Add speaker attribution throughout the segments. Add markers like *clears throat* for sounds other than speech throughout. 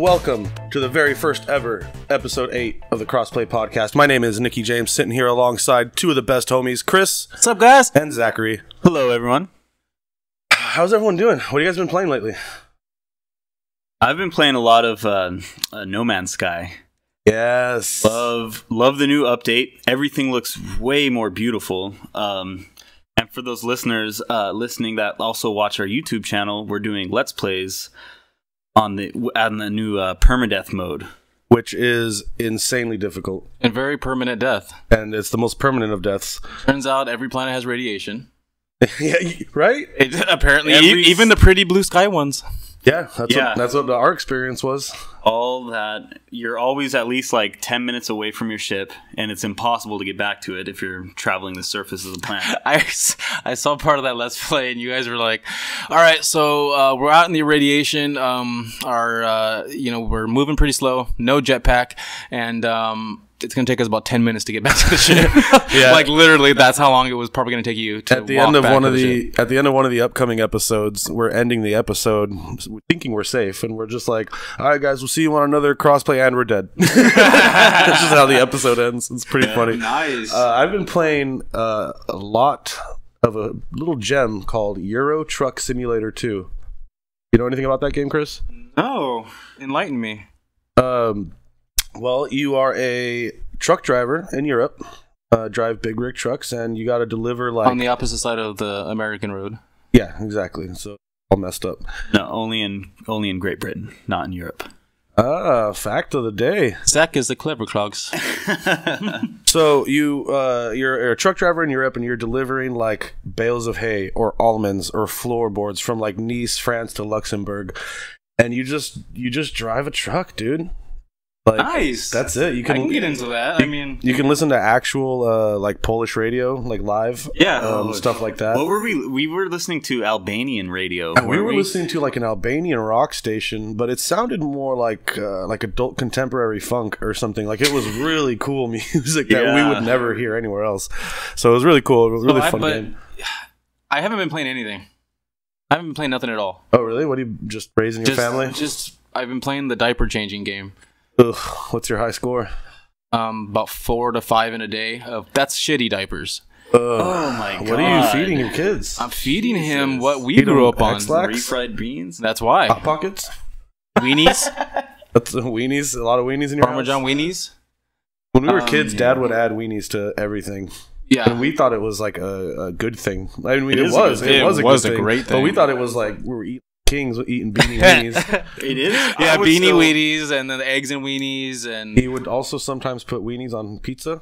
Speaker 1: And welcome to the very first ever episode 8 of the Crossplay Podcast. My name is Nicky James, sitting here alongside two of the best homies, Chris
Speaker 2: What's up, guys?
Speaker 1: and Zachary.
Speaker 2: Hello, everyone.
Speaker 1: How's everyone doing? What have you guys been playing lately?
Speaker 2: I've been playing a lot of uh, uh, No Man's Sky.
Speaker 1: Yes.
Speaker 2: Love, love the new update. Everything looks way more beautiful. Um, and for those listeners uh, listening that also watch our YouTube channel, we're doing Let's Plays on the on the new uh, permadeath mode.
Speaker 1: Which is insanely difficult.
Speaker 3: and very permanent death.
Speaker 1: And it's the most permanent of deaths.
Speaker 3: Turns out every planet has radiation. *laughs*
Speaker 1: yeah, right?
Speaker 3: It, apparently,
Speaker 2: Every-
Speaker 3: e- even the pretty blue sky ones.
Speaker 1: Yeah, that's
Speaker 2: Yeah.
Speaker 1: what that's what our experience was.
Speaker 2: All that you're always at least like ten minutes away from your ship, and it's impossible to get back to it if you're traveling the surface of the planet. *laughs*
Speaker 3: I saw part of that let's play, and you guys were like, "All right, so uh, we're out in the irradiation. Um, our uh, you know we're moving pretty slow, no jetpack, and um, it's gonna take us about ten minutes to get back to the ship. *laughs*
Speaker 1: Yeah.
Speaker 3: like literally, that's how long it was probably gonna take you to
Speaker 1: At the
Speaker 3: walk
Speaker 1: end of one
Speaker 3: to
Speaker 1: of
Speaker 3: ship.
Speaker 1: the at the end of one of the upcoming episodes, we're ending the episode thinking we're safe, and we're just like, "All right, guys, we'll see you on another crossplay, and we're dead." *laughs* That's just how the episode ends. It's pretty funny.
Speaker 2: nice.
Speaker 1: Uh, I've been playing uh, a lot of a little gem called Euro Truck Simulator 2. You know anything about that game, Chris?
Speaker 3: No, enlighten me.
Speaker 1: Um, well, you are a truck driver in Europe, uh, drive big rig trucks, and you got to deliver like
Speaker 3: On the opposite side of the American road.
Speaker 1: yeah, exactly. So all messed up.
Speaker 2: no, only in only in Great Britain, not in Europe.
Speaker 1: Ah, fact of the day.
Speaker 3: Zach is the clever clogs. *laughs*
Speaker 1: So you uh, you're a truck driver in Europe, and you're delivering like bales of hay or almonds or floorboards from like Nice, France to Luxembourg, and you just you just drive a truck, dude. Like
Speaker 3: Nice.
Speaker 1: that's it. You
Speaker 3: I
Speaker 1: can,
Speaker 3: can get into that. I mean,
Speaker 1: you can listen to actual uh, like Polish radio, like live,
Speaker 2: Yeah.
Speaker 1: um, stuff like that.
Speaker 2: What were we? We were listening to Albanian radio.
Speaker 1: And we
Speaker 2: weren't
Speaker 1: were listening to like an Albanian rock station, but it sounded more like uh, like adult contemporary funk or something. Like it was really cool *laughs* music that we would never hear anywhere else. So it was really cool. It was a really
Speaker 3: I-
Speaker 1: fun
Speaker 3: but
Speaker 1: game.
Speaker 3: I haven't been playing anything. I haven't been playing nothing at all.
Speaker 1: Oh, really? What are you just raising your
Speaker 3: Just,
Speaker 1: family?
Speaker 3: just I've been playing the diaper changing game.
Speaker 1: Ugh, what's your high score?
Speaker 3: Um, about four to five in a day. Of that's shitty diapers.
Speaker 1: Ugh.
Speaker 2: Oh my god!
Speaker 1: What are you feeding your kids?
Speaker 3: I'm feeding him what we
Speaker 1: Feed
Speaker 3: grew up on.
Speaker 1: Ex-Lax?
Speaker 2: Refried beans.
Speaker 3: That's why
Speaker 1: Hot pockets?
Speaker 3: weenies, *laughs*
Speaker 1: That's weenies. A lot of weenies in your
Speaker 3: Parmesan
Speaker 1: house?
Speaker 3: weenies.
Speaker 1: When we were
Speaker 2: Um,
Speaker 1: kids, Dad would add weenies to everything.
Speaker 3: Yeah,
Speaker 1: And we thought it was like a, a good thing. I mean,
Speaker 2: It
Speaker 1: it,
Speaker 2: is a
Speaker 1: was.
Speaker 2: good
Speaker 1: It,
Speaker 2: thing.
Speaker 1: was a
Speaker 3: It was
Speaker 1: good
Speaker 3: a
Speaker 1: thing.
Speaker 3: great
Speaker 1: But we thought it was like we were eating kings eating *laughs* beanie weenies.
Speaker 2: It is.
Speaker 3: yeah,
Speaker 2: I
Speaker 3: beanie
Speaker 2: still-
Speaker 3: weenies and then the eggs and weenies and
Speaker 1: he would also sometimes put weenies on pizza.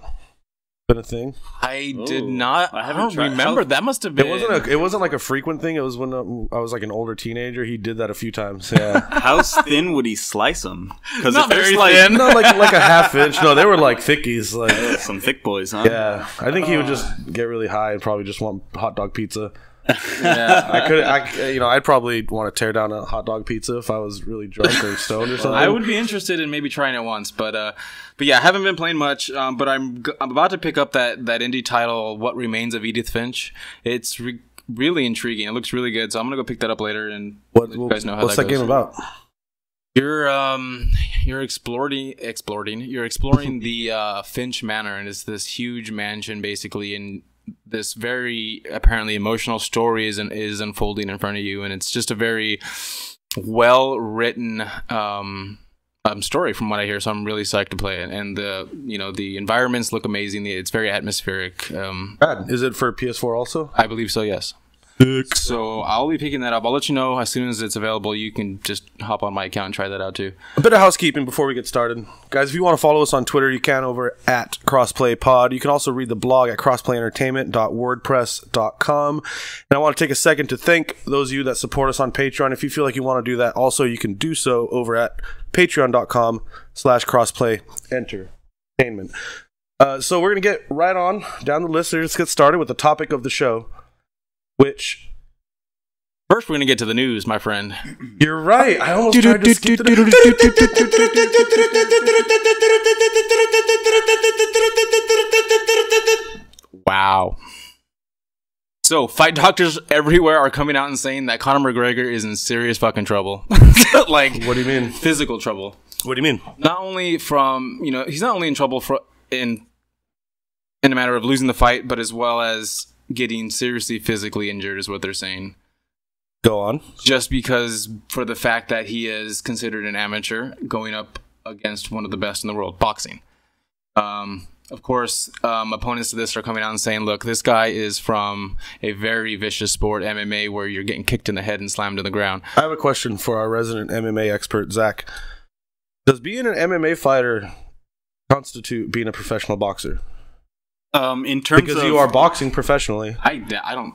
Speaker 1: Been a thing.
Speaker 3: I did
Speaker 2: Oh,
Speaker 3: not.
Speaker 2: I
Speaker 3: I,
Speaker 2: haven't
Speaker 3: don't
Speaker 2: tried-
Speaker 3: remember. That must have been.
Speaker 1: It wasn't a. It wasn't like a frequent thing. It was when uh, I was like an older teenager. He did that a few times. Yeah. *laughs*
Speaker 2: How thin would he slice them? Because
Speaker 3: Not very thin.
Speaker 1: Not like like a half inch. No, they were like thickies. Like
Speaker 2: some thick boys, huh?
Speaker 1: yeah. I think he would just get really high and probably just want hot dog pizza.
Speaker 3: Yeah.
Speaker 1: I could. I you know I'd probably want to tear down a hot dog pizza if I was really drunk or stoned or something.
Speaker 3: I would be interested in maybe trying it once, but uh, but yeah, I haven't been playing much. Um, but I'm g- I'm about to pick up that that indie title, "What Remains of Edith Finch." It's re- really intriguing. It looks really good, so I'm gonna go pick that up later and
Speaker 1: What,
Speaker 3: you guys know how
Speaker 1: what's
Speaker 3: that
Speaker 1: that, game about?
Speaker 3: You're um you're exploring exploring you're exploring *laughs* the uh, Finch Manor and it's this huge mansion basically and this very apparently emotional story is is unfolding in front of you and it's just a very well written um, um story from what I hear so I'm really psyched to play it and the you know the environments look amazing it's very atmospheric um
Speaker 1: Bad. Is it for PS4 also?
Speaker 3: I believe so yes so I'll be picking that up I'll let you know as soon as it's available you can just hop on my account and try that out too
Speaker 1: A bit of housekeeping before we get started. Guys, if you want to follow us on Twitter, you can over at CrossPlayPod. You can also read the blog at crossplayentertainment.wordpress.com. And I want to take a second to thank those of you that support us on Patreon. If you feel like you want to do that, also you can do so over at patreon.com slash crossplayentertainment. Uh, so we're going to get right on down the list. Let's get started with the topic of the show, which
Speaker 3: First, we're going to get to the news, my friend.
Speaker 1: you're right. I almost tried to skip the
Speaker 3: Wow. So, fight doctors everywhere are coming out and saying that Conor McGregor is in serious fucking trouble. like,
Speaker 1: What do you mean?
Speaker 3: physical trouble.
Speaker 1: What do you mean?
Speaker 3: Not only from, you know, he's not only in trouble for in in a matter of losing the fight, but as well as getting seriously physically injured is what they're saying.
Speaker 1: Go on.
Speaker 3: Just because for the fact that he is considered an amateur going up against one of the best in the world, boxing. Um, of course, um, opponents to this are coming out and saying, look, this guy is from a very vicious sport, MMA, where you're getting kicked in the head and slammed to the ground.
Speaker 1: I have a question for our resident MMA expert, Zach. Does being an MMA fighter constitute being a professional boxer?
Speaker 2: Um, in terms
Speaker 1: Because
Speaker 2: of
Speaker 1: you are boxing professionally.
Speaker 3: I, I don't.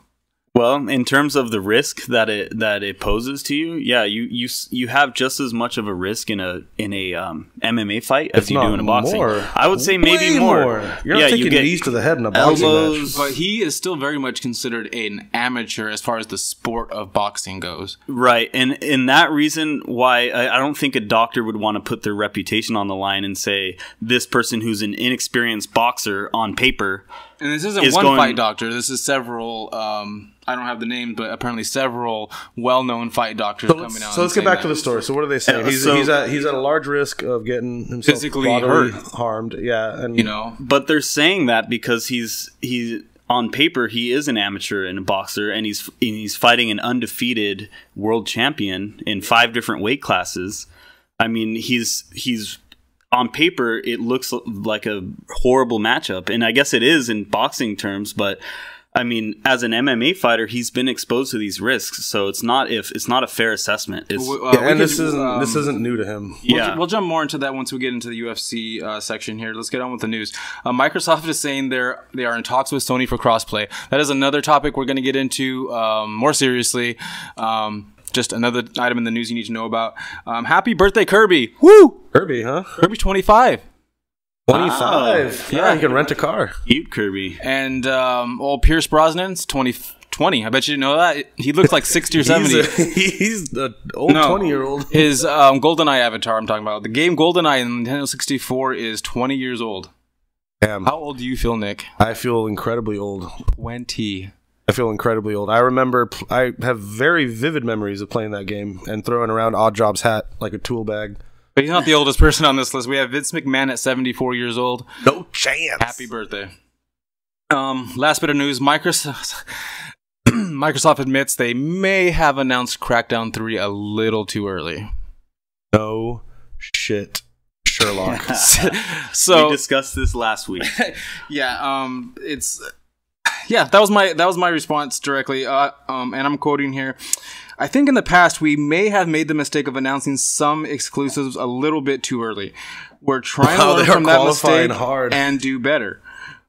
Speaker 2: Well, in terms of the risk that it that it poses to you, yeah, you you you have just as much of a risk in a in a um, MMA fight as
Speaker 1: If
Speaker 2: you do in a boxing.
Speaker 1: more.
Speaker 2: I would say maybe
Speaker 1: Way
Speaker 2: more.
Speaker 1: You're not
Speaker 2: yeah,
Speaker 1: taking
Speaker 2: you get
Speaker 1: knees to the head in a boxing
Speaker 2: elbows.
Speaker 1: match.
Speaker 3: But he is still very much considered an amateur as far as the sport of boxing goes.
Speaker 2: Right, and in that reason why I, I don't think a doctor would want to put their reputation on the line and say this person who's an inexperienced boxer on paper.
Speaker 3: And this isn't
Speaker 2: Is
Speaker 3: one
Speaker 2: going-
Speaker 3: fight doctor. This is several. Um, I don't have the name, but apparently several well-known fight doctors
Speaker 1: So
Speaker 3: coming
Speaker 1: let's,
Speaker 3: out.
Speaker 1: so let's get back
Speaker 3: that.
Speaker 1: to the story. So what are they saying?
Speaker 2: Yeah,
Speaker 1: he's,
Speaker 2: so-
Speaker 1: he's at he's at a large risk of getting himself
Speaker 3: Physically hurt.
Speaker 1: harmed. Yeah, and
Speaker 3: You know,
Speaker 2: But they're saying that because he's he's on paper he is an amateur and a boxer and he's and he's fighting an undefeated world champion in five different weight classes. I mean, he's he's on paper it looks like a horrible matchup and I guess it is in boxing terms, but I mean, as an MMA fighter, he's been exposed to these risks, so it's not if it's not a fair assessment. It's
Speaker 3: Uh,
Speaker 1: Yeah,
Speaker 3: we
Speaker 1: and
Speaker 3: could-
Speaker 1: this isn't
Speaker 3: um,
Speaker 1: this isn't new to him.
Speaker 3: We'll,
Speaker 2: yeah.
Speaker 3: we'll jump more into that once we get into the UFC uh, section here. Let's get on with the news. Uh, Microsoft is saying they're they are in talks with Sony for crossplay. That is another topic we're going to get into um, more seriously. Um, just another item in the news you need to know about. Um, happy birthday, Kirby! Woo!
Speaker 1: Kirby, huh?
Speaker 3: Kirby twenty five.
Speaker 1: Twenty five.
Speaker 3: Yeah.
Speaker 1: Yeah, you can rent a car.
Speaker 2: cute Kirby.
Speaker 3: And um, old Pierce Brosnan's 20, 20. I bet you didn't know that. He looks like 60 or 70. *laughs*
Speaker 1: He's, a, *laughs* he's an old
Speaker 3: No.
Speaker 1: twenty year old. *laughs*
Speaker 3: His um, GoldenEye avatar I'm talking about. The game GoldenEye in Nintendo 64 is 20 years old.
Speaker 1: Damn,
Speaker 3: How old do you feel, Nick?
Speaker 1: I feel incredibly old.
Speaker 3: 20.
Speaker 1: I feel incredibly old. I remember I have very vivid memories of playing that game and throwing around Oddjob's hat like a tool bag.
Speaker 3: But he's not the oldest person on this list. We have Vince McMahon at 74 years old.
Speaker 1: No chance.
Speaker 3: Happy birthday. Um, last bit of news: Microsoft. *clears throat* Microsoft admits they may have announced Crackdown 3 a little too early.
Speaker 1: No shit, Sherlock. *laughs* *laughs*
Speaker 3: so
Speaker 2: we discussed this last week. *laughs*
Speaker 3: yeah, um, it's yeah. That was my that was my response directly. Uh, um, and I'm quoting here. I think in the past we may have made the mistake of announcing some exclusives a little bit too early. We're trying
Speaker 1: Wow,
Speaker 3: to learn from that mistake
Speaker 1: hard.
Speaker 3: and do better.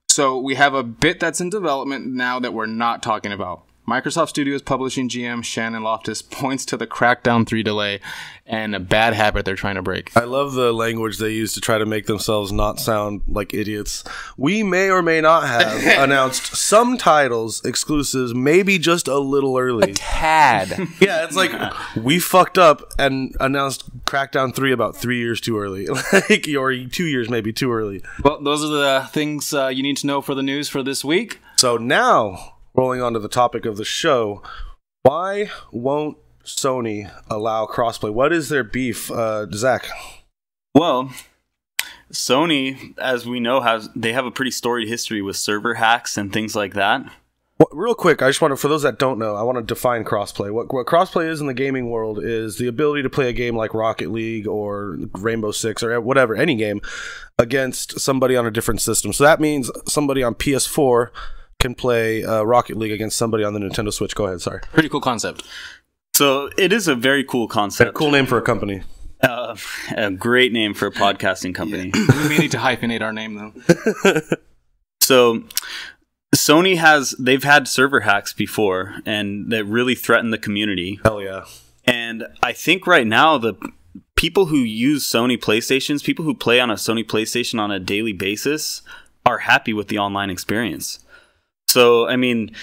Speaker 3: So we have a bit that's in development now that we're not talking about. Microsoft Studios publishing GM Shannon Loftis *laughs* points to the Crackdown 3 delay and a bad habit they're trying to break.
Speaker 1: I love the language they use to try to make themselves not sound like idiots. We may or may not have *laughs* announced some titles, exclusives, maybe just a little early.
Speaker 3: A Tad. *laughs*
Speaker 1: Yeah, it's like we fucked up and announced Crackdown 3 about three years too early. like, or two years maybe too early.
Speaker 3: well, those are the things uh, you need to know for the news for this week.
Speaker 1: So now, rolling on to the topic of the show, why won't Sony allow crossplay? What is their beef, uh, Zach?
Speaker 2: Well, Sony, as we know, has they have a pretty storied history with server hacks and things like that.
Speaker 1: Well, real quick, I just want to, for those that don't know, I want to define crossplay. What, what crossplay is in the gaming world is the ability to play a game like Rocket League or Rainbow Six or whatever, any game, against somebody on a different system. So that means somebody on PS4 can play uh, Rocket League against somebody on the Nintendo Switch. Go ahead, sorry.
Speaker 3: Pretty cool concept.
Speaker 2: So it is a very cool concept.
Speaker 1: A Cool name for a company.
Speaker 2: Uh, *laughs* a great name for a podcasting company. *laughs*
Speaker 3: we may need to hyphenate our name though. *laughs*
Speaker 2: So Sony has they've had server hacks before and that really threatened the community.
Speaker 1: Hell yeah.
Speaker 2: And I think right now the people who use Sony PlayStations, people who play on a Sony PlayStation on a daily basis are happy with the online experience. So, I mean,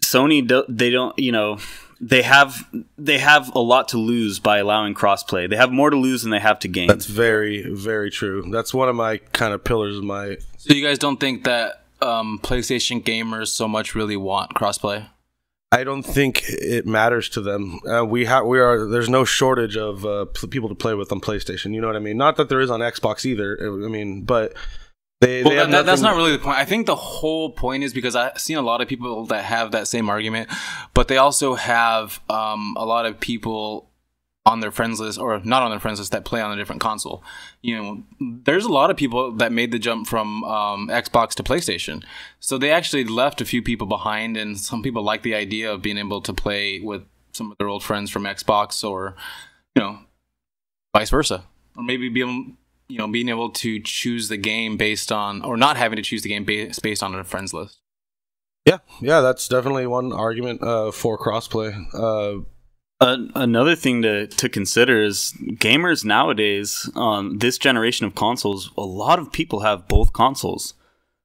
Speaker 2: Sony do, they don't, you know, they have they have a lot to lose by allowing crossplay. They have more to lose than they have to gain.
Speaker 1: That's very, very true. That's one of my kind of pillars of my.
Speaker 3: So you guys don't think that um, PlayStation gamers so much really want crossplay?
Speaker 1: I don't think it matters to them. Uh, we have we are there's no shortage of uh, p- people to play with on PlayStation. You know what I mean? Not that there is on Xbox either. I mean, but they,
Speaker 3: Well,
Speaker 1: they
Speaker 3: that, that- that's not really the point. I think the whole point is because I've seen a lot of people that have that same argument, but they also have um, a lot of people on their friends list or not on their friends list that play on a different console. You know, there's a lot of people that made the jump from um, Xbox to PlayStation, so they actually left a few people behind, and some people like the idea of being able to play with some of their old friends from Xbox or, you know, vice versa, or maybe being you know being able to choose the game based on or not having to choose the game based based on a friends list.
Speaker 1: Yeah, yeah, that's definitely one argument uh, for crossplay. Uh,
Speaker 2: Uh, another thing to, to consider is gamers nowadays, um, this generation of consoles, a lot of people have both consoles.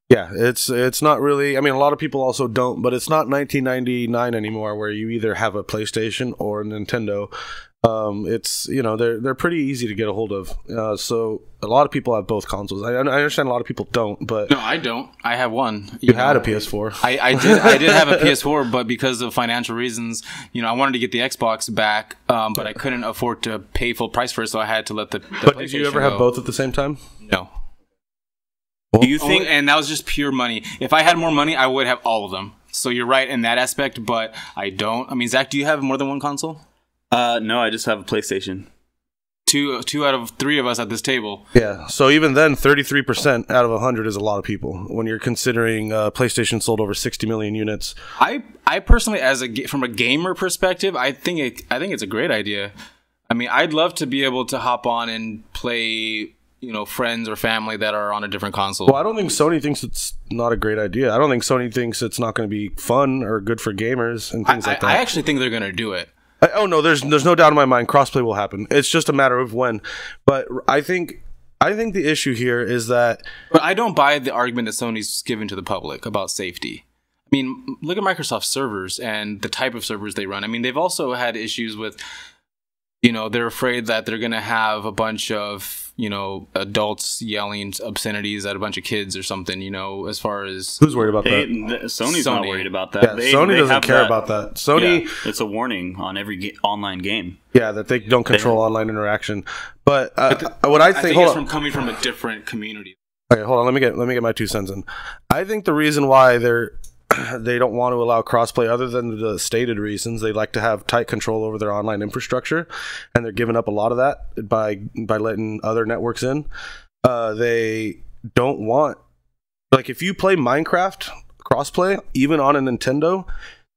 Speaker 1: yeah, it's it's not really. I mean, a lot of people also don't, but it's not 1999 anymore, where you either have a PlayStation or a Nintendo. Um, it's you know they're they're pretty easy to get a hold of. Uh, so a lot of people have both consoles. I, I understand a lot of people don't, but
Speaker 3: No, I don't. I have one.
Speaker 1: you had a. PS4.
Speaker 3: I, I did I did have a *laughs* PS4, but because of financial reasons, you know, I wanted to get the Xbox back, um, but I couldn't afford to pay full price for it, so I had to let the. the
Speaker 1: but did you ever have both at the same time?
Speaker 3: No.
Speaker 2: Do you
Speaker 3: Only-
Speaker 2: think
Speaker 3: and that was just pure money. If I had more money, I would have all of them. So you're right in that aspect, but I don't. I mean, Zach, do you have more than one console?
Speaker 2: Uh, no, I just have a PlayStation.
Speaker 3: Two, two out of three of us at this table.
Speaker 1: Yeah. So even then, 33% out of 100 is a lot of people when you're considering uh, PlayStation sold over 60 million units.
Speaker 3: I, I personally, as a from a gamer perspective, I think it, I think it's a great idea. I mean, I'd love to be able to hop on and play, you know, friends or family that are on a different console.
Speaker 1: Well, I don't think Sony thinks it's not a great idea. I don't think Sony thinks it's not going to be fun or good for gamers and
Speaker 3: I,
Speaker 1: things like that.
Speaker 3: I actually think they're gonna do it.
Speaker 1: I- oh no, there's there's no doubt in my mind crossplay will happen. It's just a matter of when. But I think I think the issue here is that
Speaker 3: But I don't buy the argument that Sony's given to the public about safety. I mean, look at Microsoft servers and the type of servers they run. I mean, they've also had issues with, you know, they're afraid that they're going to have a bunch of, you know, adults yelling obscenities at a bunch of kids or something, you know, as far as.
Speaker 1: who's worried about
Speaker 2: They,
Speaker 1: that?
Speaker 2: th- Sony's not worried about that.
Speaker 1: Yeah,
Speaker 2: They-
Speaker 1: Sony
Speaker 2: they
Speaker 1: doesn't
Speaker 2: have
Speaker 1: care about that. Sony,
Speaker 2: Yeah, it's a warning on every ga- online game.
Speaker 1: yeah, that they don't control online interaction. But uh, what I think,
Speaker 3: I think
Speaker 1: hold
Speaker 3: it's
Speaker 1: on.
Speaker 3: from coming from a different community.
Speaker 1: Okay, hold on. Let me get let me get my two cents in. I think the reason why they're *clears throat* they don't want to allow crossplay, other than the stated reasons, they like to have tight control over their online infrastructure, and they're giving up a lot of that by by letting other networks in. Uh, they don't want like if you play Minecraft crossplay, even on a Nintendo,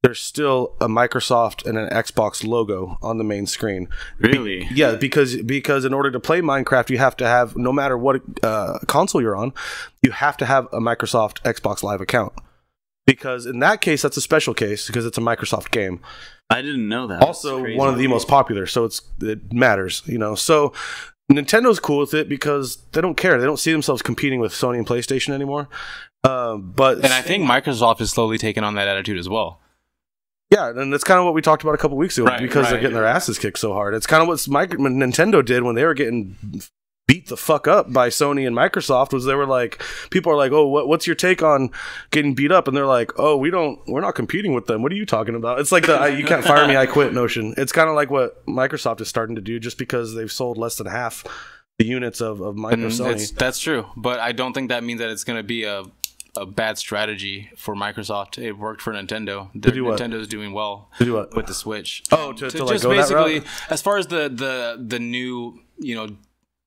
Speaker 1: there's still a Microsoft and an Xbox logo on the main screen.
Speaker 2: Really?
Speaker 1: Yeah, because because in order to play Minecraft, you have to have no matter what uh, console you're on, you have to have a Microsoft Xbox Live account. Because in that case, that's a special case because it's a Microsoft game.
Speaker 2: I didn't know that.
Speaker 1: Also, one of the most popular, so it's it matters, you know. So Nintendo's cool with it because they don't care. They don't see themselves competing with Sony and PlayStation anymore. Um, but
Speaker 3: And I think Microsoft is slowly taking on that attitude as well.
Speaker 1: Yeah, and that's kind of what we talked about a couple weeks ago
Speaker 3: Right,
Speaker 1: because they're
Speaker 3: right.
Speaker 1: getting their asses kicked so hard. It's kind of what Micro- Nintendo did when they were getting beat the fuck up by Sony and Microsoft. Was they were like, people are like, "Oh, what, what's your take on getting beat up?" And they're like, "Oh, we don't, we're not competing with them. What are you talking about?" It's like the "you can't fire me, I quit" notion. It's kind of like what Microsoft is starting to do, just because they've sold less than half the units of of Micro
Speaker 3: And
Speaker 1: Sony.
Speaker 3: that's, true, but I don't think that means that it's going to be a a bad strategy for Microsoft. It worked for Nintendo. Their,
Speaker 1: do?
Speaker 3: Nintendo's doing well
Speaker 1: To do
Speaker 3: with the Switch.
Speaker 1: Oh, to- to, like,
Speaker 3: just basically, as far as the the the new, you know.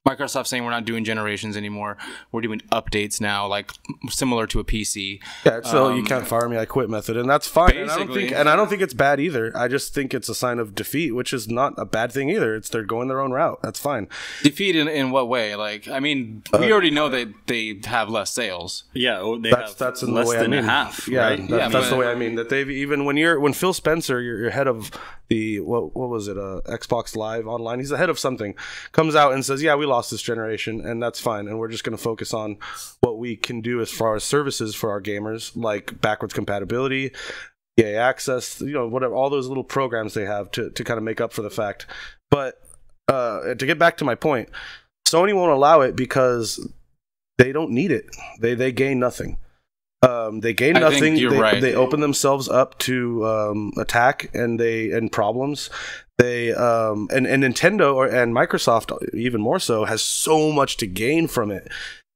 Speaker 3: Microsoft saying we're not doing generations anymore. We're doing updates now, like similar to a PC.
Speaker 1: Yeah, it's the you
Speaker 3: Um,
Speaker 1: can't fire me, I quit method, and that's fine. And I don't think, and I don't think it's bad either. I just think it's a sign of defeat, which is not a bad thing either. It's they're going their own route. That's fine.
Speaker 3: Defeat in, in what way? Like, I mean,
Speaker 1: Uh,
Speaker 3: we already know that they have less sales.
Speaker 2: Yeah, oh, they
Speaker 1: That's
Speaker 2: have
Speaker 1: that's in
Speaker 2: less
Speaker 1: the way
Speaker 2: than
Speaker 1: I mean.
Speaker 2: a half.
Speaker 1: Yeah,
Speaker 2: right?
Speaker 1: that-
Speaker 3: Yeah,
Speaker 1: that's the way I mean. That they've even when you're when Phil Spencer, you're, you're head of the what what was it? Uh, Xbox Live Online. He's the head of something. Comes out and says, "Yeah, we lost this generation, and that's fine. And we're just going to focus on what we can do as far as services for our gamers, like backwards compatibility." EA access, you know, whatever, all those little programs they have to, to kind of make up for the fact. But uh, to get back to my point, Sony won't allow it because they don't need it. They they gain nothing. Um, they gain nothing. they,
Speaker 3: right.
Speaker 1: they open themselves up to um, attack and they and problems. They um, and, and Nintendo or, and Microsoft even more so has so much to gain from it.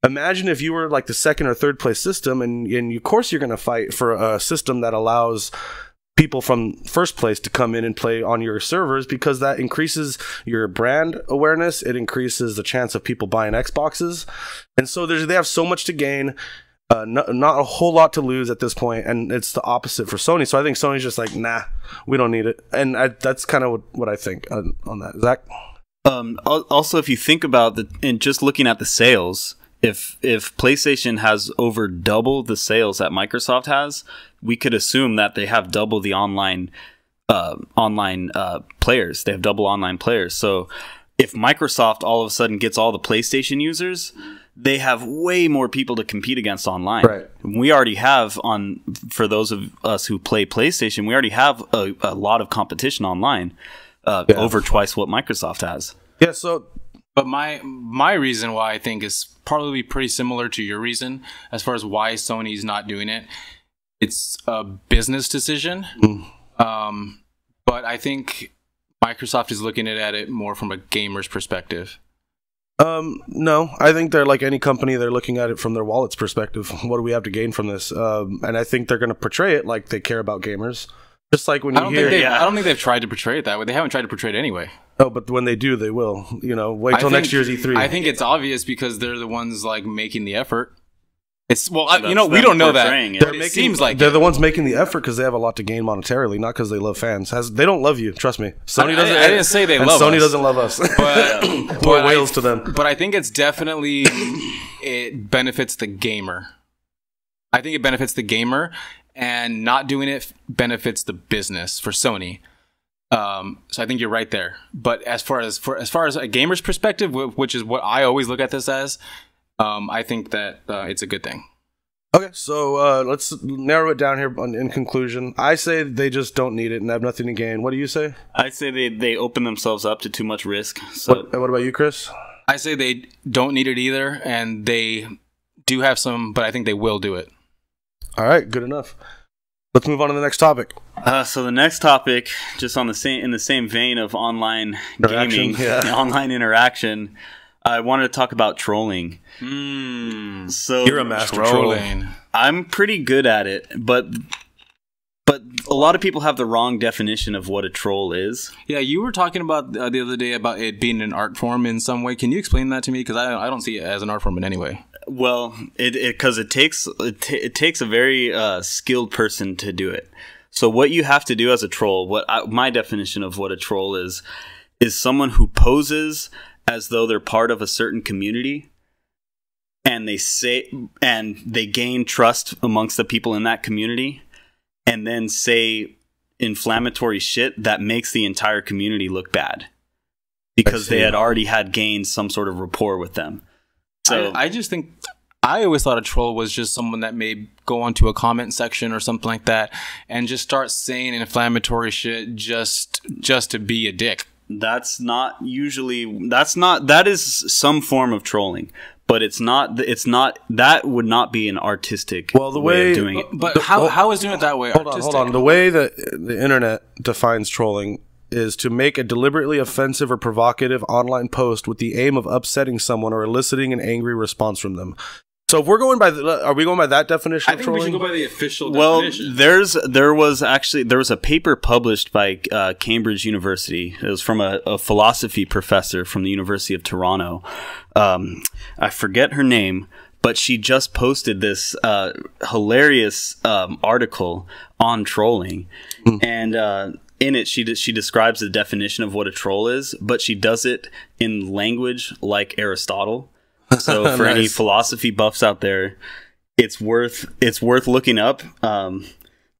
Speaker 1: Imagine if you were like the second or third place system, and, and of course you're going to fight for a system that allows people from first place to come in and play on your servers because that increases your brand awareness. It increases the chance of people buying Xboxes, and so there's they have so much to gain. Uh, not, not a whole lot to lose at this point, and it's the opposite for Sony. So I think Sony's just like, nah, we don't need it, and I, that's kind of what, what I think on, on that. Zach,
Speaker 2: Um, also, if you think about the and just looking at the sales, if if PlayStation has over double the sales that Microsoft has, we could assume that they have double the online uh, online uh, players. They have double online players. So if Microsoft all of a sudden gets all the PlayStation users, they have way more people to compete against online.
Speaker 1: Right.
Speaker 2: We already have on for those of us who play PlayStation, we already have a, a lot of competition online. Uh,
Speaker 1: Yeah.
Speaker 2: Over twice what Microsoft has.
Speaker 1: yeah. So
Speaker 3: But my my reason why I think is probably pretty similar to your reason as far as why Sony's not doing it. It's a business decision. Um, but I think Microsoft is looking at it more from a gamer's perspective.
Speaker 1: Um, no, I think they're like any company. They're looking at it from their wallet's perspective. *laughs* What do we have to gain from this? Um, and I think they're going to portray it like they care about gamers. Just like when
Speaker 3: I
Speaker 1: you
Speaker 3: don't
Speaker 1: hear,
Speaker 3: think they
Speaker 2: yeah.
Speaker 3: I don't think they've tried to portray it that way. They haven't tried to portray it anyway.
Speaker 1: oh, but when they do, they will. You know, wait
Speaker 3: I
Speaker 1: till next year's E3.
Speaker 3: I think it's obvious because they're the ones like making the effort. It's well, I, you know, we don't know that.
Speaker 2: it.
Speaker 1: They're
Speaker 3: it
Speaker 1: making,
Speaker 3: seems like
Speaker 1: they're
Speaker 3: it.
Speaker 1: the ones making the effort because they have a lot to gain monetarily, not because they love fans. Has they don't love you? Trust me. Sony
Speaker 3: I-
Speaker 1: doesn't.
Speaker 3: I didn't say they
Speaker 1: and
Speaker 3: love
Speaker 1: Sony
Speaker 3: us.
Speaker 1: doesn't love us.
Speaker 3: but, *laughs*
Speaker 1: We're
Speaker 3: but I-
Speaker 1: whales to them.
Speaker 3: But I think it's definitely it benefits the gamer. I think it benefits the gamer, and not doing it benefits the business for Sony. Um, so I think you're right there. But as far as for as far as a gamer's perspective, which is what I always look at this as, um, I think that uh, it's a good thing.
Speaker 1: Okay, so uh, let's narrow it down here. On, in conclusion, I say they just don't need it and have nothing to gain. What do you say?
Speaker 2: I'd say they, they open themselves up to too much risk. So
Speaker 1: What, what about you, Chris?
Speaker 3: I say they don't need it either, and they do have some, but I think they will do it.
Speaker 1: All right, good enough. Let's move on to the next topic.
Speaker 2: Uh, so the next topic, just on the same in the same vein of online
Speaker 1: Interaction,
Speaker 2: gaming,
Speaker 1: yeah. *laughs*
Speaker 2: online interaction, I wanted to talk about trolling.
Speaker 3: Mm,
Speaker 2: So
Speaker 1: You're a master troll.
Speaker 3: trolling.
Speaker 2: I'm pretty good at it, but but a lot of people have the wrong definition of what a troll is.
Speaker 3: Yeah, you were talking about uh, the other day about it being an art form in some way. Can you explain that to me? Because I, I don't see it as an art form in any way.
Speaker 2: Well, it because it, takes it, ta it takes a very uh, skilled person to do it. So what you have to do as a troll, what I, my definition of what a troll is, is someone who poses as though they're part of a certain community, and they say and they gain trust amongst the people in that community, and then say inflammatory shit that makes the entire community look bad because they had already had gained some sort of rapport with them. So
Speaker 3: I, I just think I always thought a troll was just someone that may go onto a comment section or something like that and just start saying inflammatory shit just just to be a dick.
Speaker 2: That's not usually that's not that is some form of trolling but it's not it's not that would not be an artistic
Speaker 1: Well, the way-
Speaker 2: of doing it
Speaker 3: But how, how is doing it that way
Speaker 1: Hold on, hold on. The way that the internet defines trolling is to make a deliberately offensive or provocative online post with the aim of upsetting someone or eliciting an angry response from them. So if we're going by, the, are we going by that definition
Speaker 3: I
Speaker 1: of
Speaker 3: think we
Speaker 1: trolling?
Speaker 3: should go by the official
Speaker 2: well
Speaker 3: definition.
Speaker 2: there's there was actually there was a paper published by uh, cambridge university. It was from a, a philosophy professor from the university of toronto. Um, i forget her name but she just posted this uh, hilarious um, article on trolling. And uh, in it she de- she describes the definition of what a troll is but she does it in language like aristotle *laughs* so for any philosophy buffs out there it's worth it's worth looking up um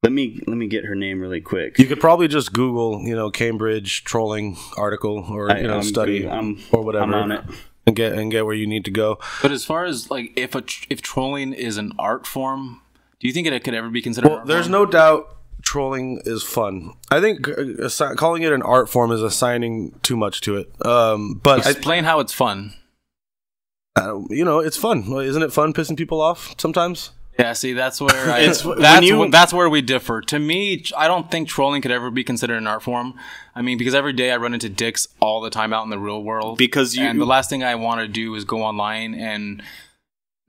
Speaker 2: let me let me get her name really quick
Speaker 1: you could probably just Google, you know, Cambridge trolling article or
Speaker 2: I-
Speaker 1: you know
Speaker 2: I'm
Speaker 1: study
Speaker 2: Goog- I'm-
Speaker 1: or whatever,
Speaker 2: I'm on it.
Speaker 1: and get and get where you need to go.
Speaker 3: But as far as like if a if trolling is an art form, do you think it could ever be considered?
Speaker 1: Well,
Speaker 3: art
Speaker 1: there's
Speaker 3: form?
Speaker 1: no doubt trolling is fun. I think uh, assi- calling it an art form is assigning too much to it. Um, but I,
Speaker 3: explain how it's fun.
Speaker 1: I don't- you know, it's fun. Isn't it fun pissing people off sometimes?
Speaker 3: Yeah, see, that's where *laughs* I, that's
Speaker 2: you-
Speaker 3: that's where we differ. To me, I don't think trolling could ever be considered an art form. I mean, because every day I run into dicks all the time out in the real world.
Speaker 2: Because you-
Speaker 3: and the last thing I want to do is go online and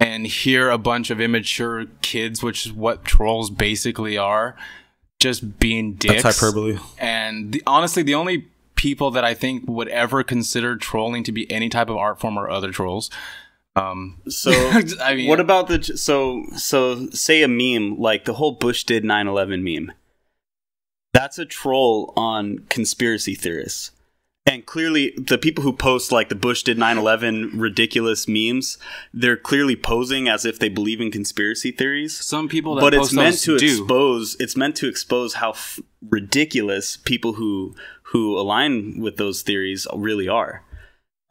Speaker 3: and hear a bunch of immature kids, which is what trolls basically are, just being dicks.
Speaker 1: That's hyperbole.
Speaker 3: And the, honestly, the only people that I think would ever consider trolling to be any type of art form or other trolls. Um,
Speaker 2: So *laughs*
Speaker 3: I mean,
Speaker 2: what about the so so say a meme like the whole Bush did 9/11 meme. That's a troll on conspiracy theorists. And clearly the people who post like the Bush did 9/11 ridiculous memes, they're clearly posing as if they believe in conspiracy theories.
Speaker 3: some people that
Speaker 2: But it's
Speaker 3: post
Speaker 2: meant
Speaker 3: those
Speaker 2: to
Speaker 3: do.
Speaker 2: expose it's meant to expose how f- ridiculous people who who align with those theories really are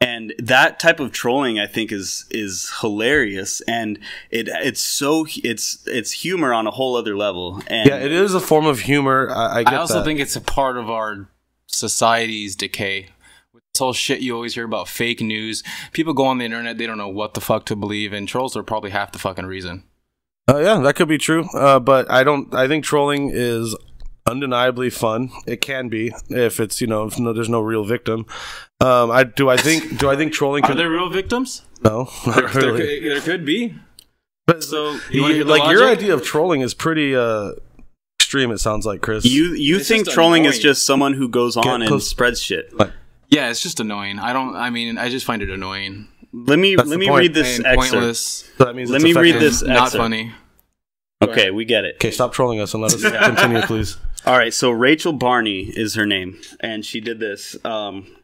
Speaker 2: and that type of trolling i think is is hilarious and it it's so it's it's humor on a whole other level and
Speaker 1: Yeah, it is a form of humor. I, I get
Speaker 3: I also
Speaker 1: that.
Speaker 3: think it's a part of our society's decay. With this whole shit you always hear about fake news, people go on the internet, they don't know what the fuck to believe, and trolls are probably half the fucking reason.
Speaker 1: Uh, yeah, that could be true. Uh, but I don't. I think trolling is undeniably fun. It can be if it's you know if no, there's no real victim. Um, I do. I think. Do I think trolling
Speaker 3: Are
Speaker 1: can?
Speaker 3: there real victims?
Speaker 1: no, not
Speaker 3: There,
Speaker 1: really.
Speaker 3: could, there could be.
Speaker 1: But
Speaker 2: so
Speaker 3: You wanna hear
Speaker 1: like your idea of trolling is pretty uh, extreme. It sounds like Chris.
Speaker 2: you you
Speaker 3: It's
Speaker 2: think
Speaker 3: just
Speaker 2: trolling is just someone who goes on and
Speaker 1: close.
Speaker 2: spreads shit
Speaker 3: Yeah, it's just annoying. I don't. I mean, I just find it annoying.
Speaker 2: let me
Speaker 1: That's
Speaker 2: let me
Speaker 1: point.
Speaker 2: read this
Speaker 3: and
Speaker 2: excerpt
Speaker 3: pointless.
Speaker 1: So that means
Speaker 2: Let me read this
Speaker 3: and not funny.
Speaker 2: okay we get it
Speaker 1: Okay, stop trolling us and let us *laughs* continue, please.
Speaker 2: All right, so Rachel Barney is her name, and she did this. Um,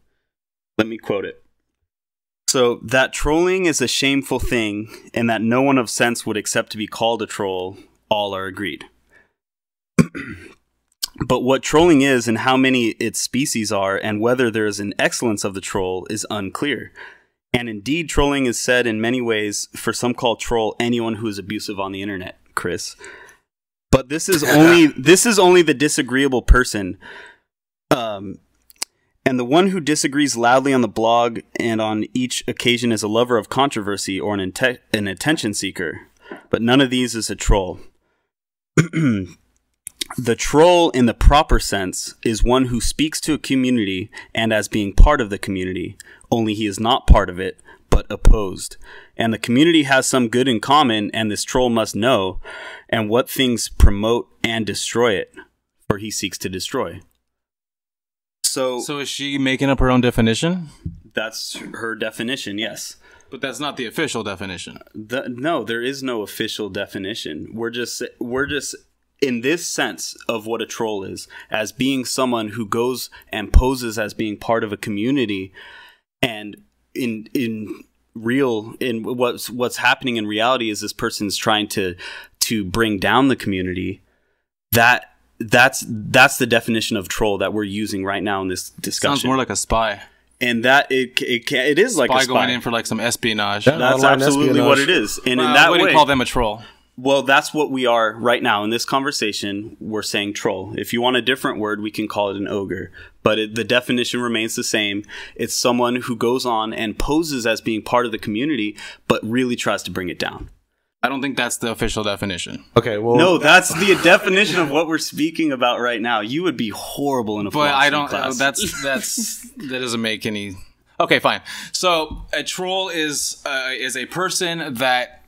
Speaker 2: let me quote it. So, that trolling is a shameful thing, and that no one of sense would accept to be called a troll, all are agreed. *clears throat* but what trolling is and how many its species are, and whether there is an excellence of the troll, is unclear. And indeed, trolling is said in many ways, for some call troll anyone who is abusive on the internet, Chris but this is only this is only the disagreeable person. Um and the one who disagrees loudly on the blog and on each occasion is a lover of controversy or an, an attention seeker. But none of these is a troll. *clears throat* The troll in the proper sense is one who speaks to a community and as being part of the community. Only he is not part of it but opposed and the community has some good in common and this troll must know and what things promote and destroy it for he seeks to destroy so,
Speaker 3: So is she making up her own definition?
Speaker 2: that's her definition yes
Speaker 3: But that's not the official definition.
Speaker 2: the, no there is no official definition we're just we're just in this sense of what a troll is as being someone who goes and poses as being part of a community and in in real in what's what's happening in reality is this person's trying to to bring down the community that that's that's the definition of troll that we're using right now in this discussion Sounds
Speaker 3: more like a spy.
Speaker 2: and that it it, can, it is like
Speaker 3: spy
Speaker 2: a spy
Speaker 3: going in for like some espionage.
Speaker 1: Yeah.
Speaker 2: that's
Speaker 1: Online
Speaker 2: absolutely what it is and
Speaker 3: Well,
Speaker 2: in
Speaker 3: I
Speaker 2: that
Speaker 3: wouldn't
Speaker 2: way
Speaker 3: call them a troll.
Speaker 2: Well, that's what we are right now in this conversation. We're saying troll. If you want a different word, we can call it an ogre. But it, the definition remains the same. It's someone who goes on and poses as being part of the community, but really tries to bring it down.
Speaker 3: I don't think that's the official definition.
Speaker 1: Okay, well,
Speaker 2: No, that's the *laughs* definition of what we're speaking about right now. You would be horrible in a
Speaker 3: But I don't.
Speaker 2: class.
Speaker 3: That's *laughs* that's that doesn't make any. Okay, fine. So a troll is uh, is a person that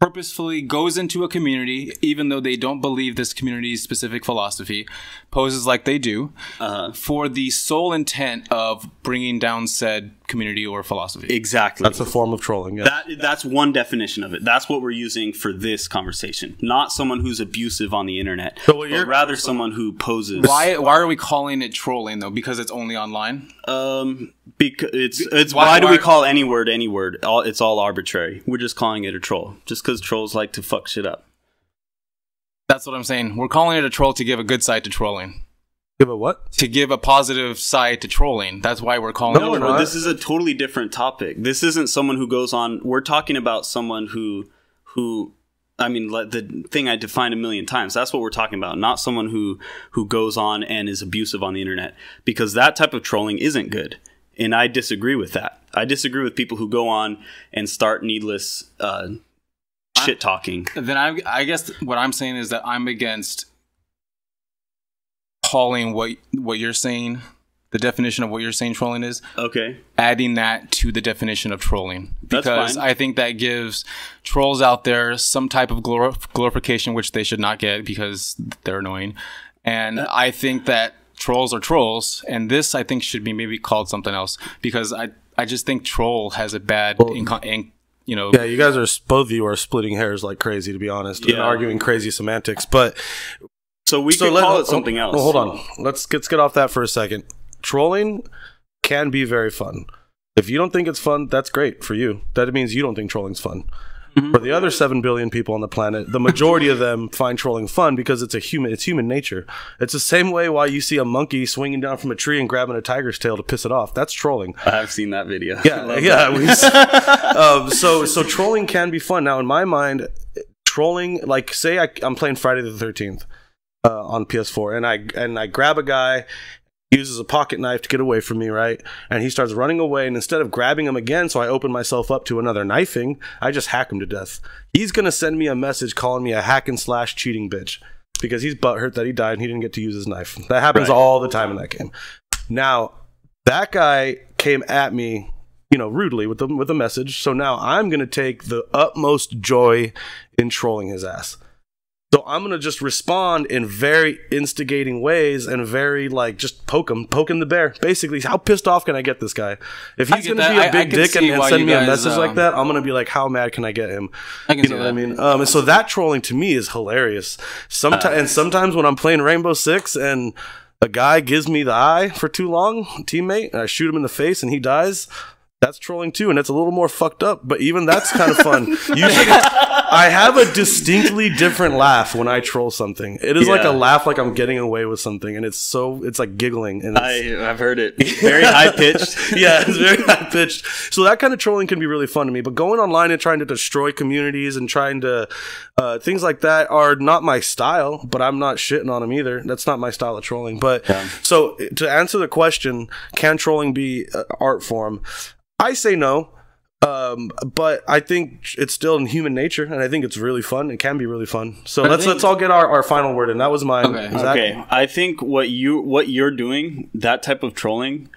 Speaker 3: purposefully goes into a community, even though they don't believe this community's specific philosophy, poses like they do,
Speaker 2: uh,
Speaker 3: for the sole intent of bringing down said community or philosophy.
Speaker 2: exactly.
Speaker 1: that's a form of trolling. Yeah.
Speaker 2: That that's one definition of it. That's what we're using for this conversation. Not someone who's abusive on the internet,
Speaker 1: So what
Speaker 2: but
Speaker 1: you're-
Speaker 2: rather someone who poses.
Speaker 3: Why why are we calling it trolling though? Because it's only online.
Speaker 2: Um, because it's it's
Speaker 3: Why-
Speaker 2: why, do we call any word any word? All it's all arbitrary. We're just calling it a troll, just because trolls like to fuck shit up.
Speaker 3: That's what I'm saying. We're calling it a troll to give a good side to trolling.
Speaker 1: Give a what?
Speaker 3: To give a positive side to trolling. That's why we're calling
Speaker 1: No,
Speaker 3: it
Speaker 1: we're
Speaker 2: No, this is a totally different topic. This isn't someone who goes on. We're talking about someone who who. I mean, the thing I defined a million times. That's what we're talking about. Not someone who who goes on and is abusive on the internet, because that type of trolling isn't good. And I disagree with that. I disagree with people who go on and start needless uh, shit talking.
Speaker 3: Then I, I guess what I'm saying is that I'm against calling what what you're saying, the definition of what you're saying trolling is,
Speaker 2: Okay.
Speaker 3: adding that to the definition of trolling
Speaker 2: That's
Speaker 3: because
Speaker 2: fine.
Speaker 3: I think that gives trolls out there some type of glor- glorification which they should not get because they're annoying. And I think that trolls are trolls and this I think should be maybe called something else because I I just think troll has a bad inco- in, you know
Speaker 1: Yeah, you guys are both of you are splitting hairs like crazy, to be honest, and arguing crazy semantics. But
Speaker 2: So we
Speaker 1: so
Speaker 2: could
Speaker 1: let-
Speaker 2: call
Speaker 1: oh,
Speaker 2: it something oh, else.
Speaker 1: Well, hold on. Let's let's get off that for a second. Trolling can be very fun. If you don't think it's fun, that's great for you. That means you don't think trolling's fun.
Speaker 2: Mm-hmm.
Speaker 1: For the other seven billion people on the planet, the majority of *laughs* them find trolling fun because it's a human. It's human nature. It's the same way why you see a monkey swinging down from a tree and grabbing a tiger's tail to piss it off. That's trolling.
Speaker 2: I've seen that video.
Speaker 1: Yeah, *laughs* yeah. we *laughs* um, so so trolling can be fun. Now, in my mind, trolling like say I, I'm playing Friday the Thirteenth uh, on PS4, and I and I grab a guy. Uses a pocket knife to get away from me, right? And he starts running away. And instead of grabbing him again, so I open myself up to another knifing, I just hack him to death. He's gonna send me a message calling me a hack and slash cheating bitch because he's butthurt that he died and he didn't get to use his knife. That happens
Speaker 2: Right.
Speaker 1: all the time in that game. Now, that guy came at me, you know, rudely with the with a message. So now I'm gonna take the utmost joy in trolling his ass. So I'm gonna just respond in very instigating ways and very like just poke him, poking the bear. Basically, how pissed off can I get this guy? If he's gonna
Speaker 3: that.
Speaker 1: be a big
Speaker 3: can
Speaker 1: dick and, and send me a
Speaker 3: guys,
Speaker 1: message like
Speaker 3: um,
Speaker 1: that, I'm gonna be like, how mad can I get him?
Speaker 3: I can
Speaker 1: You know what
Speaker 3: that.
Speaker 1: I mean? Um, and so that trolling to me is hilarious. Sometimes and sometimes when I'm playing Rainbow Six and a guy gives me the eye for too long, teammate, and I shoot him in the face and he dies. That's trolling too, and it's a little more fucked up. But even that's kind of fun. *laughs* Usually, I have a distinctly different laugh when I troll something. It is like a laugh like I'm getting away with something, and it's so it's like giggling. And it's,
Speaker 2: I, I've heard it. *laughs* Very high pitched. *laughs*
Speaker 1: yeah, it's very high pitched. So that kind of trolling can be really fun to me. But going online and trying to destroy communities and trying to uh, things like that are not my style. But I'm not shitting on them either. That's not my style of trolling. But so to answer the question, can trolling be uh, art form? I say no. Um, but I think it's still in human nature, and I think it's really fun. It can be really fun. So
Speaker 3: But I
Speaker 1: let's
Speaker 3: think-
Speaker 1: let's all get our, our final word, and that was mine.
Speaker 3: Okay.
Speaker 1: Zach?
Speaker 2: Okay, I think what you what you're doing, that type of trolling,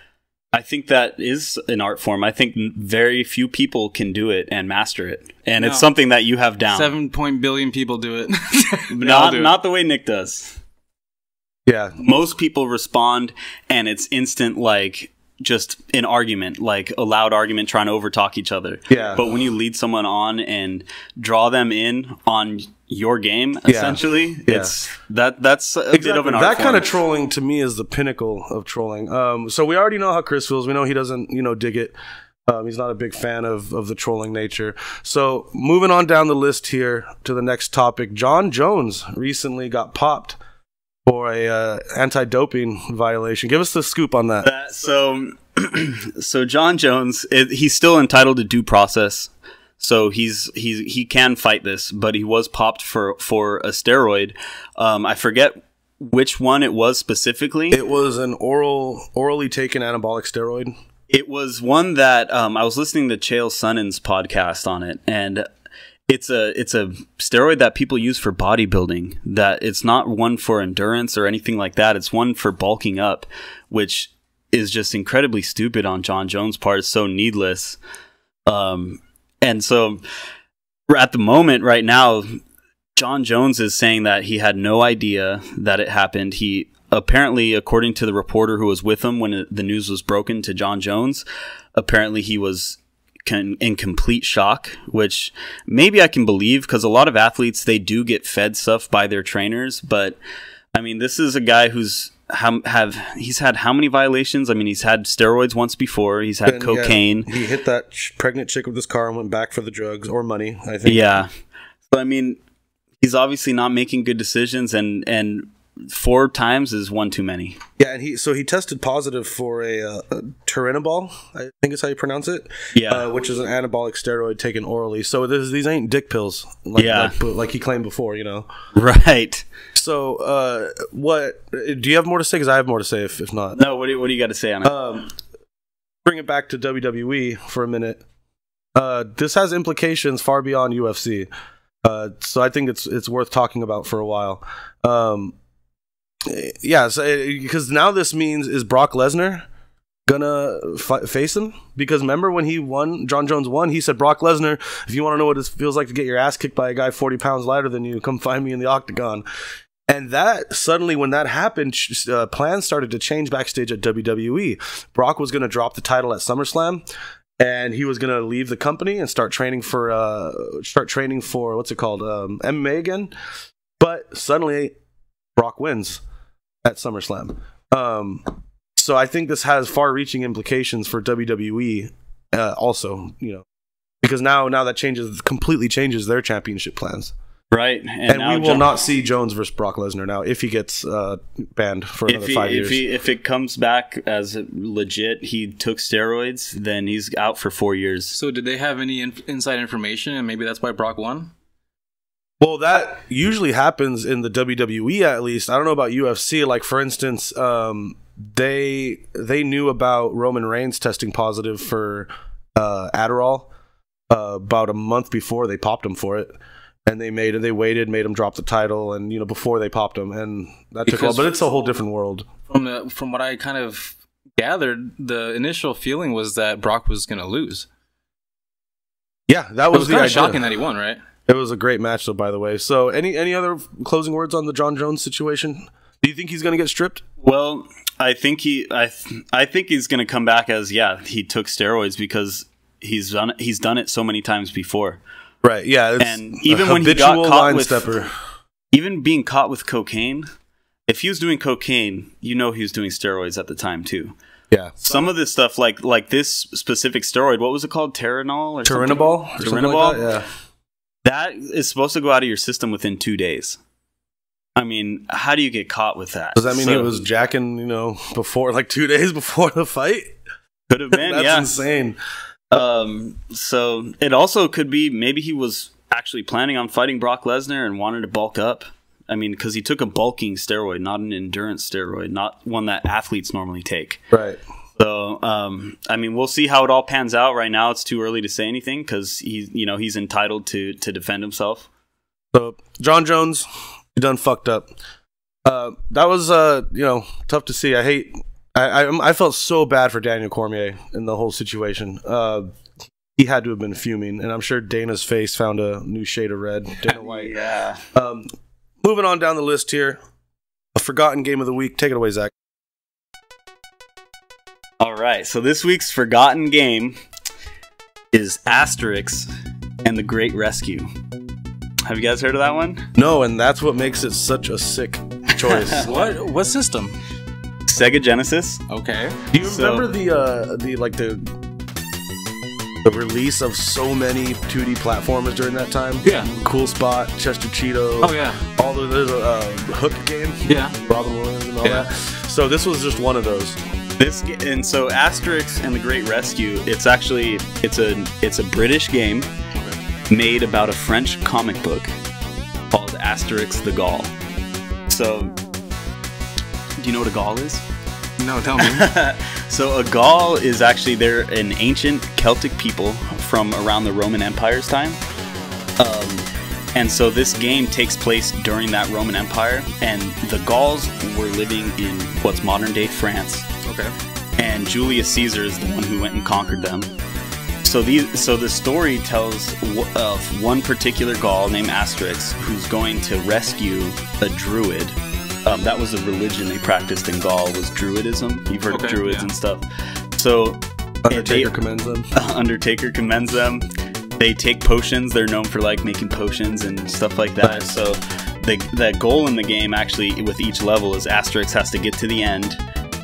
Speaker 2: I think that is an art form. I think very few people can do it and master it, and it's something that you have down.
Speaker 3: Seven point billion people do it. *laughs* They all
Speaker 2: not
Speaker 3: do it.
Speaker 2: not the way Nick does.
Speaker 1: Yeah,
Speaker 2: Most people respond, and it's instant like just an argument, like a loud argument trying to overtalk each other.
Speaker 1: Yeah.
Speaker 2: But when you lead someone on and draw them in on your game, essentially,
Speaker 1: Yeah.
Speaker 2: it's that that's a bit of an
Speaker 1: that kind of trolling to me is the pinnacle of trolling. Um, so we already know how Chris feels. We know he doesn't, you know, dig it. Um, he's not a big fan of, of the trolling nature. So moving on down the list here to the next topic, Jon Jones recently got popped for a uh, anti-doping violation. Give us the scoop on that.
Speaker 2: That- so *clears throat* so Jon Jones it, he's still entitled to due process so he's he's he can fight this but he was popped for for a steroid um I forget which one it was specifically
Speaker 1: It was an oral, orally taken anabolic steroid.
Speaker 2: it was one that um, I was listening to Chael Sonnen's podcast on it, and it's a it's a steroid that people use for bodybuilding. That it's not one for endurance or anything like that. It's one for bulking up, which is just incredibly stupid on Jon Jones' part. It's so needless. Um, and so at the moment, right now, Jon Jones is saying that he had no idea that it happened. He apparently, according to the reporter who was with him when the news was broken to Jon Jones, apparently he was con- in complete shock, which maybe I can believe because a lot of athletes they do get fed stuff by their trainers, but I mean, this is a guy who's how, have he's had how many violations? I mean, he's had steroids once before. He's had
Speaker 1: And, yeah,
Speaker 2: cocaine.
Speaker 1: he hit that pregnant chick with his car and went back for the drugs or money. I think.
Speaker 2: Yeah. So I mean, he's obviously not making good decisions, and and four times is one too many.
Speaker 1: Yeah, and he so he tested positive for a, uh, a turinabol, I think is how you pronounce it.
Speaker 2: Yeah.
Speaker 1: uh, which is an anabolic steroid taken orally. So this, these ain't dick pills, like,
Speaker 2: Yeah.
Speaker 1: like, like he claimed before. You know.
Speaker 2: Right.
Speaker 1: So uh, what do you have more to say? Because I have more to say. If, if not,
Speaker 2: No. What do you, what do you got to say on it?
Speaker 1: um, bring it back to WWE for a minute. Uh, this has implications far beyond UFC. Uh, so I think it's it's worth talking about for a while. Um, yeah, because now this means is Brock Lesnar gonna face him? Because remember when he won, Jon Jones won, he said, Brock Lesnar, if you want to know what it feels like to get your ass kicked by a guy 40 pounds lighter than you, come find me in the octagon. And that suddenly, when that happened, uh, plans started to change backstage at WWE. Brock was going to drop the title at SummerSlam, and he was going to leave the company and start training for uh, start training for what's it called um, MMA again. But suddenly, Brock wins at SummerSlam. Um, so I think this has far-reaching implications for WWE. Uh, also, you know, because now now that changes completely changes their championship plans.
Speaker 2: Right,
Speaker 1: and, and we will Jon- not see Jones versus Brock Lesnar now if he gets uh, banned for another
Speaker 2: he,
Speaker 1: five years.
Speaker 2: If, he, if it comes back as legit, he took steroids, then he's out for four years.
Speaker 3: So, did they have any in- inside information, and maybe that's why Brock won?
Speaker 1: Well, that usually happens in the WWE at least. I don't know about UFC. Like for instance, um, they they knew about Roman Reigns testing positive for uh, Adderall uh, about a month before they popped him for it, and they made. They waited, made him drop the title, and you know before they popped him, and that because took a while. But it's a whole different world.
Speaker 3: From the from what I kind of gathered, the initial feeling was that Brock was going to lose.
Speaker 1: Yeah, that was,
Speaker 3: was kind of shocking that he won, right?
Speaker 1: It was a great match, though. By the way, so any any other closing words on the Jon Jones situation? Do you think he's going to get stripped?
Speaker 2: Well, I think he I th- I think he's going to come back as yeah, he took steroids because he's done it, he's done it so many times before.
Speaker 1: Right. Yeah.
Speaker 2: and even when he got caught with stepper. even being caught with cocaine, if he was doing cocaine, you know he was doing steroids at the time too.
Speaker 1: Yeah.
Speaker 2: Some of this stuff, like like this specific steroid, what was it called? Turinol or?
Speaker 1: Turinabol. Like that? Yeah.
Speaker 2: That is supposed to go out of your system within two days. I mean, how do you get caught with that?
Speaker 1: Does that mean so, he was jacking, you know, before like two *laughs* days before the fight?
Speaker 2: Could have been, *laughs*
Speaker 1: That's
Speaker 2: yeah.
Speaker 1: insane.
Speaker 2: Um, so it also could be maybe he was actually planning on fighting Brock Lesnar and wanted to bulk up. I mean, because he took a bulking steroid, not an endurance steroid, not one that athletes normally take.
Speaker 1: Right.
Speaker 2: So, um, I mean, we'll see how it all pans out. Right now, it's too early to say anything because he's, you know, he's entitled to to defend himself.
Speaker 1: So, Jon Jones, you done fucked up. Uh, that was, uh, you know, tough to see. I hate. I, I, I felt so bad for Daniel Cormier in the whole situation. Uh, he had to have been fuming, and I'm sure Dana's face found a new shade of red. Dana *laughs* White.
Speaker 2: yeah.
Speaker 1: Um, moving on down the list here, a forgotten game of the week. Take it away, Zach.
Speaker 2: All right, so this week's forgotten game is Asterix and the Great Rescue. Have you guys heard of that one?
Speaker 1: No, and that's what makes it such a sick choice. *laughs*
Speaker 3: what what system?
Speaker 2: Sega Genesis.
Speaker 3: Okay.
Speaker 1: Do you so, remember the uh the like the the release of so many 2D platformers during that time?
Speaker 3: Yeah.
Speaker 1: Cool Spot, Chester Cheeto.
Speaker 3: Oh yeah.
Speaker 1: All the there's a uh, Hook game.
Speaker 3: Yeah.
Speaker 1: Robin Williams and all yeah. that. So this was just one of those.
Speaker 2: This and so Asterix and the Great Rescue. It's actually it's a it's a British game made about a French comic book called Asterix the Gaul. So, do you know what a Gaul is?
Speaker 3: No, tell me. *laughs*
Speaker 2: so a Gaul is actually they're an ancient Celtic people from around the Roman Empire's time. Um, and so this game takes place during that Roman Empire, and the Gauls were living in what's modern day France.
Speaker 3: Okay.
Speaker 2: And Julius Caesar is the one who went and conquered them. So these, so the story tells of one particular Gaul named Asterix who's going to rescue a druid. Um, that was a religion they practiced in Gaul was Druidism. You've heard okay, of Druids yeah. and stuff. So
Speaker 1: Undertaker they, commends them. *laughs*
Speaker 2: Undertaker commends them. They take potions. They're known for like making potions and stuff like that. So the the goal in the game actually with each level is Asterix has to get to the end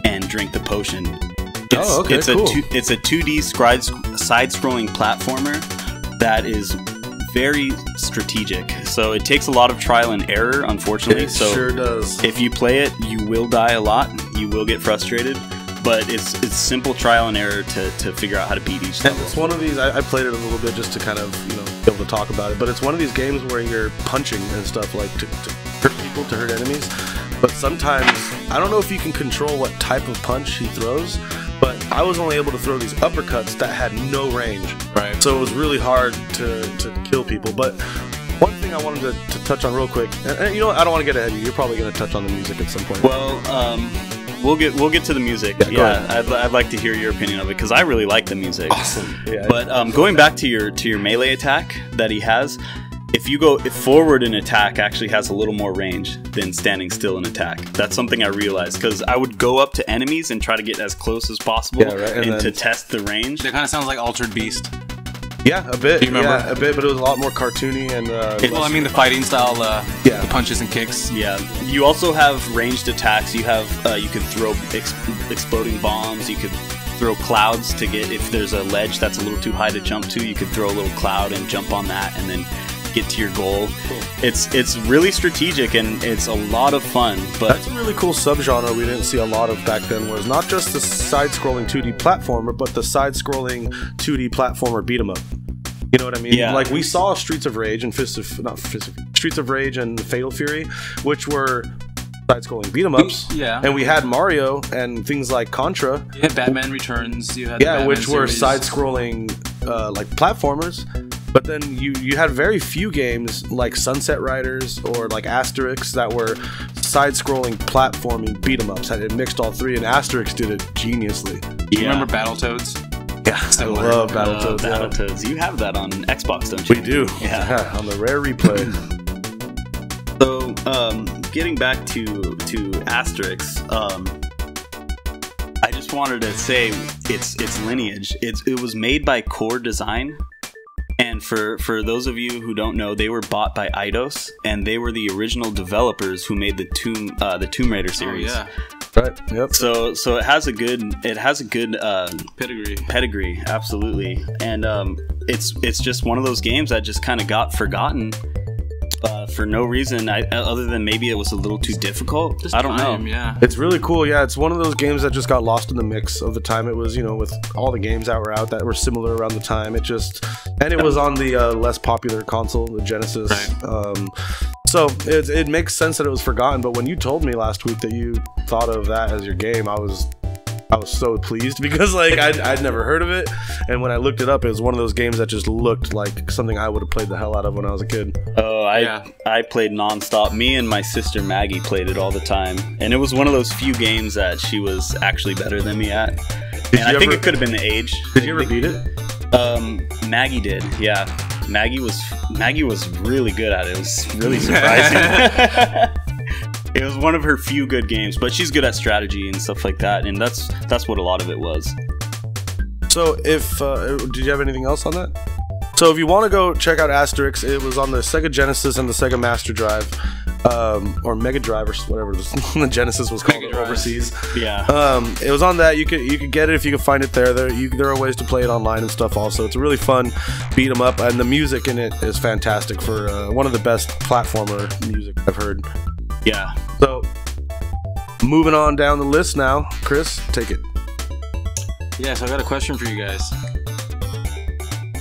Speaker 2: and drink the potion. Oh, it's,
Speaker 1: oh, okay,
Speaker 2: it's
Speaker 1: cool.
Speaker 2: a two, it's a 2D side-scrolling platformer that is very strategic. So it takes a lot of trial and error, unfortunately.
Speaker 1: It
Speaker 2: so
Speaker 1: sure does.
Speaker 2: If you play it, you will die a lot. You will get frustrated. But it's it's simple trial and error to, to figure out how to beat each level.
Speaker 1: it's one of these. I, I played it a little bit just to kind of you know be able to talk about it. But it's one of these games where you're punching and stuff like to, to hurt people, to hurt enemies. But sometimes I don't know if you can control what type of punch he throws. But I was only able to throw these uppercuts that had no range.
Speaker 3: Right.
Speaker 1: So it was really hard to, to kill people. But One thing I wanted to, to touch on real quick, and, and you know, what, I don't want to get ahead of you. You're probably going to touch on the music at some point.
Speaker 2: Well, um, we'll get we'll get to the music.
Speaker 1: Yeah,
Speaker 2: Yeah. I'd, I'd like to hear your opinion of it because I really like the music.
Speaker 1: awesome. Yeah,
Speaker 2: But um, going back to your to your melee attack that he has, if you go if forward in attack actually has a little more range than standing still in attack. That's something I realized because I would go up to enemies and try to get as close as possible
Speaker 1: Yeah, right, and
Speaker 2: and, to test the range.
Speaker 3: That kind of sounds like Altered Beast.
Speaker 1: Yeah, a bit.
Speaker 3: Do you remember?
Speaker 1: Yeah, a bit, but it was a lot more cartoony and. Uh,
Speaker 2: It-
Speaker 3: Well, I mean the fighting style, uh,
Speaker 1: Yeah.
Speaker 3: the punches and kicks.
Speaker 2: Yeah, you also have ranged attacks. You have uh, you could throw ex- exploding bombs. You could throw clouds to get if there's a ledge that's a little too high to jump to. You could throw a little cloud and jump on that, and then get to your goal. It's it's really strategic and it's a lot of fun. But
Speaker 1: That's a really cool subgenre we didn't see a lot of back then. Was not just the side-scrolling 2D platformer, but the side-scrolling 2D platformer beat 'em up. You know what I mean?
Speaker 2: Yeah.
Speaker 1: Like we saw Streets of Rage and Fist of not Fist of Streets of Rage and Fatal Fury, which were side-scrolling beat 'em ups.
Speaker 3: Yeah.
Speaker 1: And we had Mario and things like Contra,
Speaker 3: You had Batman Returns. You had
Speaker 1: yeah,
Speaker 3: Batman
Speaker 1: which were
Speaker 3: series.
Speaker 1: side-scrolling uh, like platformers. But then you you had very few games like Sunset Riders or like Asterix that were side-scrolling platforming beat 'em ups. It mixed all three, and Asterix did it geniusly.
Speaker 3: Do you
Speaker 2: Yeah.
Speaker 3: remember Battletoads?
Speaker 1: Yeah, I
Speaker 3: Similar.
Speaker 1: love
Speaker 2: uh,
Speaker 1: Battletoads. yeah.
Speaker 2: Battletoads, you have that on Xbox, don't you?
Speaker 1: We do.
Speaker 2: Yeah. *laughs*
Speaker 1: on the rare replay.
Speaker 2: So, um, getting back to to Asterix, um, I just wanted to say its its lineage. It's it was made by Core Design, and for for those of you who don't know, they were bought by Eidos, and they were the original developers who made the Tomb uh, the Tomb Raider
Speaker 3: Oh
Speaker 2: series.
Speaker 3: yeah,
Speaker 1: right. Yep.
Speaker 2: So so it has a good it has a good uh,
Speaker 3: pedigree.
Speaker 2: pedigree absolutely and um, it's it's just one of those games that just kind of got forgotten uh, for no reason I, other than maybe it was a little too difficult
Speaker 3: Just
Speaker 2: i don't
Speaker 3: time,
Speaker 2: know
Speaker 3: Yeah.
Speaker 1: It's really cool. Yeah, it's one of those games that just got lost in the mix of the time. It was, you know, with all the games that were out that were similar around the time. It just, and it was on the uh, less popular console, the Genesis.
Speaker 3: Right.
Speaker 1: Um, so it, it makes sense that it was forgotten. But when you told me last week that you thought of that as your game, I was. I was so pleased *laughs* because like I'd, I'd never heard of it, and when I looked it up, it was one of those games that just looked like something I would have played the hell out of when I was a kid.
Speaker 2: oh i
Speaker 3: Yeah.
Speaker 2: i played nonstop me and my sister maggie played it all the time and it was one of those few games that she was actually better than me at
Speaker 1: Did
Speaker 2: and i
Speaker 1: you
Speaker 2: think it could have been the age
Speaker 1: Did you ever beat it?
Speaker 2: Um, Maggie did. Yeah, Maggie was Maggie was really good at it. It was really *laughs* surprising. *laughs* it was one of her few good games, but she's good at strategy and stuff like that, and that's that's what a lot of it was.
Speaker 1: So, if uh, did you have anything else on that? So, if you want to go check out Asterix, it was on the Sega Genesis and the Sega Master Drive, um, or Mega Drive, or whatever *laughs* the, Genesis was called overseas.
Speaker 2: Yeah.
Speaker 1: Um, it was on that. You could you could get it if you could find it there. There you, there are ways to play it online and stuff. Also, it's a really fun beat 'em up, and the music in it is fantastic. For uh, one of the best platformer music I've heard.
Speaker 2: Yeah.
Speaker 1: So, moving on down the list now, Chris, take it.
Speaker 3: Yeah, so I got a question for you guys.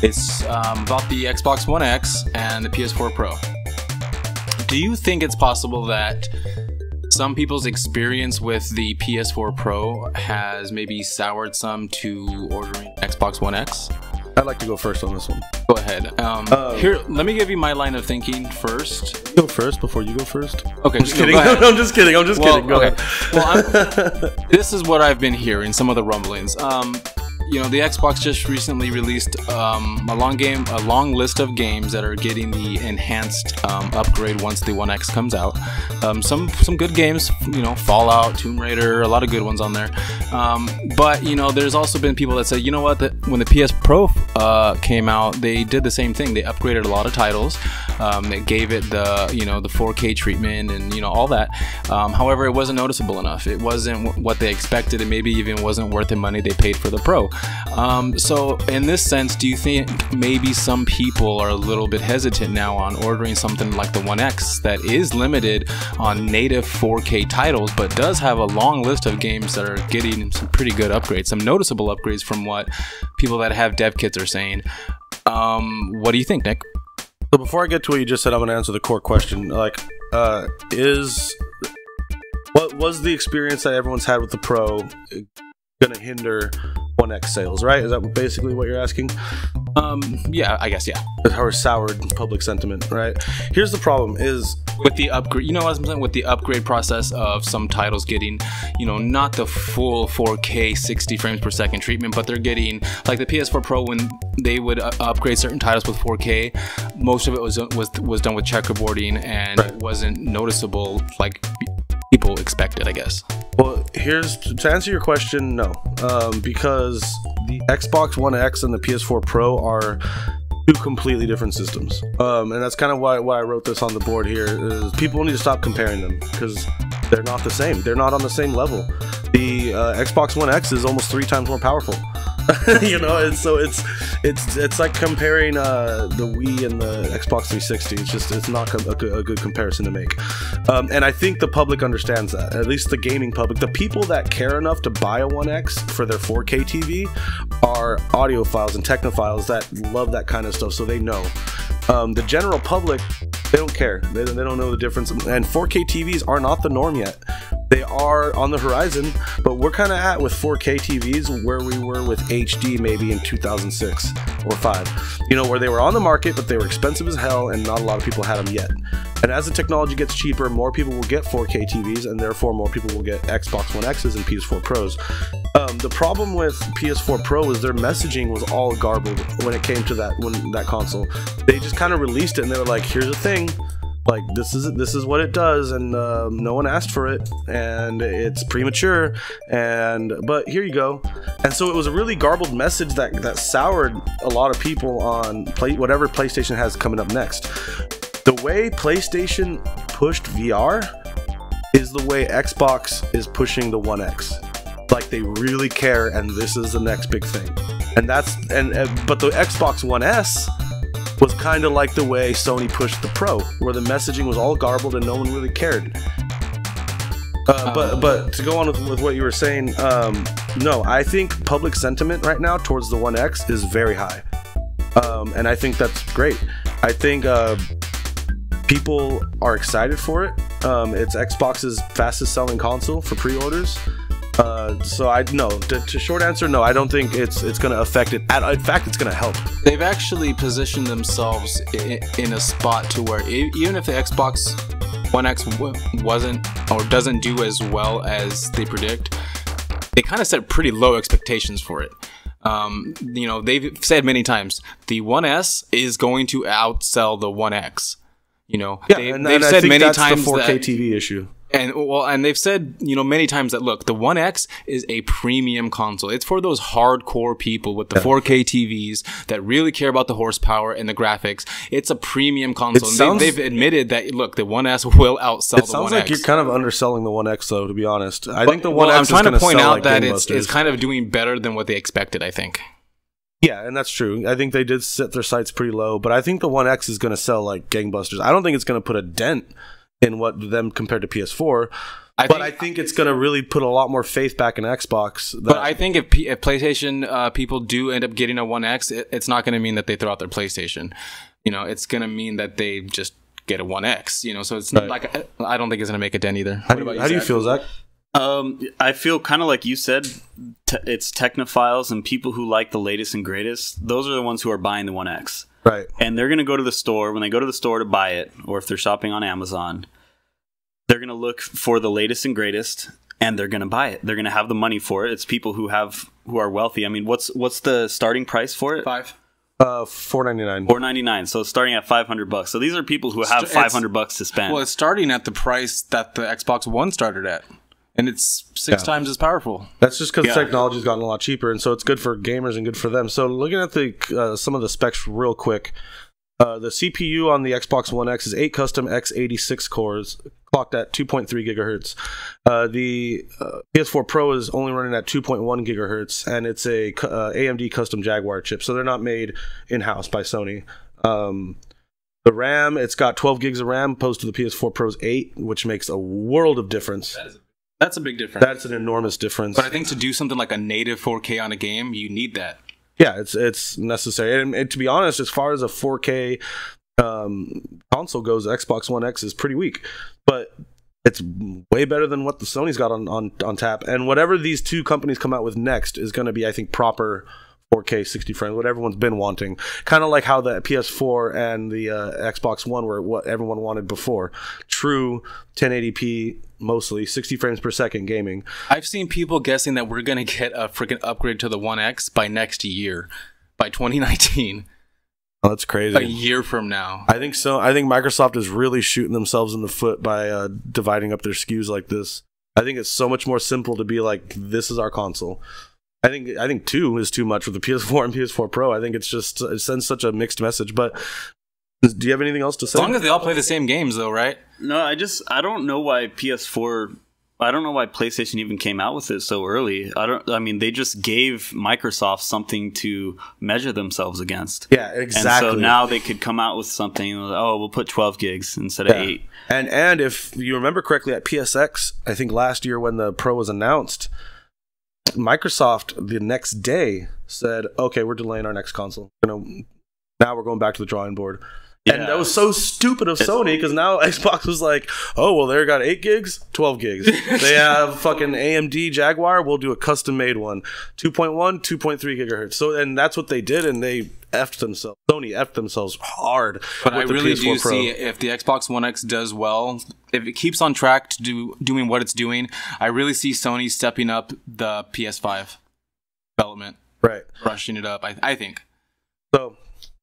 Speaker 3: It's um, about the Xbox One X and the PS4 Pro. Do you think it's possible that some people's experience with the PS4 Pro has maybe soured some to ordering Xbox One X?
Speaker 1: I'd like to go first on this one.
Speaker 3: Go ahead. Um,
Speaker 1: Uh,
Speaker 3: here, let me give you my line of thinking first.
Speaker 1: Go first before you go first.
Speaker 3: Okay,
Speaker 1: I'm just
Speaker 3: no,
Speaker 1: kidding.
Speaker 3: go ahead. *laughs*
Speaker 1: I'm just kidding. I'm just
Speaker 3: Well,
Speaker 1: kidding. Go
Speaker 3: okay.
Speaker 1: ahead.
Speaker 3: Well, I'm, *laughs* this is what I've been hearing. Some of the rumblings. Um, you know, the Xbox just recently released um, a long game, a long list of games that are getting the enhanced um, upgrade once the One X comes out. Um, some some good games, you know, Fallout, Tomb Raider, a lot of good ones on there. Um, but you know, there's also been people that say, you know what, the, when the PS Pro uh, came out, they did the same thing. They upgraded a lot of titles. Um, they gave it the you know the 4K treatment and you know all that. Um, however, it wasn't noticeable enough. It wasn't what they expected, and maybe even wasn't worth the money they paid for the Pro. Um, so, in this sense, do you think maybe some people are a little bit hesitant now on ordering something like the One X that is limited on native 4K titles, but does have a long list of games that are getting some pretty good upgrades, some noticeable upgrades from what people that have dev kits are saying? Um, what do you think, Nick?
Speaker 1: So before I get to what you just said, I'm going to answer the core question. Like, uh, is what was the experience that everyone's had with the Pro going to hinder One X sales, right? Is that basically what you're asking?
Speaker 3: Um, yeah, I guess yeah.
Speaker 1: Or soured public sentiment, right? Here's the problem: is
Speaker 3: with the upgrade, you know what I'm saying? With the upgrade process of some titles getting, you know, not the full 4K 60 frames per second treatment, but they're getting like the PS4 Pro when they would uh, upgrade certain titles with 4K. Most of it was was was done with checkerboarding and
Speaker 1: Right.
Speaker 3: it wasn't noticeable like people expected, I guess.
Speaker 1: Here's to answer your question. No, um, because the Xbox One X and the PS4 Pro are two completely different systems, um, and that's kind of why why I wrote this on the board here. Is people need to stop comparing them because they're not the same. They're not on the same level. The uh, Xbox One X is almost three times more powerful. *laughs* you know, and so it's it's it's like comparing uh, the Wii and the Xbox 360. It's just it's not a, good, a good comparison to make. Um, and I think the public understands that. At least the gaming public, the people that care enough to buy a One X for their 4K TV are audiophiles and technophiles that love that kind of stuff, so they know. Um, the general public, they don't care. They, they don't know the difference. And 4K TVs are not the norm yet. They are on the horizon, but we're kind of at with 4K TVs where we were with HD maybe in 2006 or 5. You know, where they were on the market, but they were expensive as hell, and not a lot of people had them yet. And as the technology gets cheaper, more people will get 4K TVs, and therefore more people will get Xbox One X's and PS4 Pros. Um, the problem with PS4 Pro is their messaging was all garbled when it came to that when that console. They just kind of released it, and they were like, "Here's the thing." Like this is this is what it does, and um, no one asked for it, and it's premature, and but here you go, and so it was a really garbled message that that soured a lot of people on play whatever PlayStation has coming up next. The way PlayStation pushed VR is the way Xbox is pushing the One X. Like they really care, and this is the next big thing. And that's and but the Xbox One S was kind of like the way Sony pushed the Pro, where the messaging was all garbled and no one really cared. Uh, but but to go on with, with what you were saying, um, no, I think public sentiment right now towards the One X is very high, um, and I think that's great. I think uh, people are excited for it. Um, it's Xbox's fastest selling console for pre-orders. Uh, so I no. To, to short answer, no. I don't think it's it's going to affect it. At, in fact, it's going to help.
Speaker 3: They've actually positioned themselves in, in a spot to where even if the Xbox One X wasn't or doesn't do as well as they predict, they kind of set pretty low expectations for it. Um, you know, they've said many times the One S is going to outsell the One X. You know,
Speaker 1: Yeah,
Speaker 3: they,
Speaker 1: and,
Speaker 3: they've
Speaker 1: and I
Speaker 3: said
Speaker 1: think
Speaker 3: many
Speaker 1: that's
Speaker 3: times
Speaker 1: the 4K
Speaker 3: that,
Speaker 1: TV issue.
Speaker 3: And well, and they've said you know many times that look, the One X is a premium console. It's for those hardcore people with the 4K TVs that really care about the horsepower and the graphics. It's a premium console. and
Speaker 1: sounds-
Speaker 3: they, they've admitted that look, the One S will outsell
Speaker 1: It
Speaker 3: the
Speaker 1: sounds like
Speaker 3: X.
Speaker 1: you're kind of underselling the One X, though. To be honest, I think the One
Speaker 3: well,
Speaker 1: X
Speaker 3: I'm trying to point out
Speaker 1: like
Speaker 3: that it's, it's kind of doing better than what they expected. I think.
Speaker 1: Yeah, and that's true. I think they did set their sights pretty low, but I think the One X is going to sell like gangbusters. I don't think it's going to put a dent in what them compared to PS4,
Speaker 3: I
Speaker 1: but
Speaker 3: think,
Speaker 1: I think it's going to really put a lot more faith back in Xbox. That,
Speaker 3: But I think if, P- if PlayStation uh, people do end up getting a One X, it, it's not going to mean that they throw out their PlayStation. You know, it's going to mean that they just get a One X. You know, so it's not
Speaker 1: Right.
Speaker 3: like I don't think it's going to make a dent either.
Speaker 1: how, do you, how do you feel, Zach?
Speaker 2: Um, I feel kind of like you said, te- it's technophiles and people who like the latest and greatest. Those are the ones who are buying the One X,
Speaker 1: Right.
Speaker 2: and they're going to go to the store. When they go to the store to buy it, or if they're shopping on Amazon, they're going to look for the latest and greatest, and they're going to buy it. They're going to have the money for it. It's people who have who are wealthy. I mean, what's what's the starting price for it?
Speaker 3: Five.
Speaker 1: Uh, four ninety nine.
Speaker 2: Four ninety nine. So starting at five hundred bucks. So these are people who have
Speaker 3: It's-
Speaker 2: five hundred bucks to spend.
Speaker 3: Well, it's starting at the price that the Xbox One started at, and it's six
Speaker 1: Yeah.
Speaker 3: times as powerful.
Speaker 1: That's just because
Speaker 2: Yeah.
Speaker 1: technology's gotten a lot cheaper, and so it's good for gamers and good for them. So looking at the uh, some of the specs real quick, uh, the CPU on the Xbox One X is eight custom x86 cores, clocked at 2.3 gigahertz. Uh, the uh, PS4 Pro is only running at 2.1 gigahertz, and it's a uh, AMD custom Jaguar chip, so they're not made in house by Sony. Um, the RAM, it's got 12 gigs of RAM, opposed to the PS4 Pro's 8, which makes a world of difference.
Speaker 3: That's a big difference.
Speaker 1: That's an enormous difference.
Speaker 3: but I think to do something like a native 4K on a game, you need that.
Speaker 1: yeah, it's it's necessary. And, and to be honest, as far as a 4K um, console goes, Xbox One X is pretty weak, but it's way better than what the Sony's got on on on tap. And whatever these two companies come out with next is going to be, I think, proper 4K 60 frames, what everyone's been wanting. Kind of like how the PS4 and the uh, Xbox One were what everyone wanted before. True 1080p, mostly 60 frames per second gaming.
Speaker 3: I've seen people guessing that we're gonna get a freaking upgrade to the One X by next year, by 2019,
Speaker 1: Oh, that's crazy.
Speaker 3: a year from now.
Speaker 1: I think so. I think Microsoft is really shooting themselves in the foot by uh, dividing up their SKUs like this. I think it's so much more simple to be like, this is our console. I think I think two is too much with the *laughs* PS4 and PS4 Pro. I think it's just it sends such a mixed message. But do you have anything else to say?
Speaker 3: As long as they all play the same games, though, right?
Speaker 2: No, I just I don't know why PS4 I don't know why PlayStation even came out with it so early. I don't I mean they just gave Microsoft something to measure themselves against.
Speaker 1: yeah, exactly.
Speaker 2: And so now they could come out with something oh, we'll put 12 gigs instead of 8.
Speaker 1: And and if you remember correctly, at PSX, I think last year when the Pro was announced, Microsoft the next day said, "Okay, we're delaying our next console. We're gonna, now we're going back to the drawing board." And that was so stupid of Sony because now *laughs* Xbox was like, "Oh well, they got eight gigs, twelve gigs. *laughs* they have fucking AMD Jaguar. We'll do a custom made one, 2.1, 2.3 gigahertz." So and that's what they did, and they effed themselves. Sony effed themselves hard.
Speaker 3: But I really
Speaker 1: PS4
Speaker 3: do
Speaker 1: Pro.
Speaker 3: see if the Xbox One X does well, if it keeps on track to do doing what it's doing, I really see Sony stepping up the PS5 development,
Speaker 1: right.
Speaker 3: rushing it up. I, I think.
Speaker 1: So,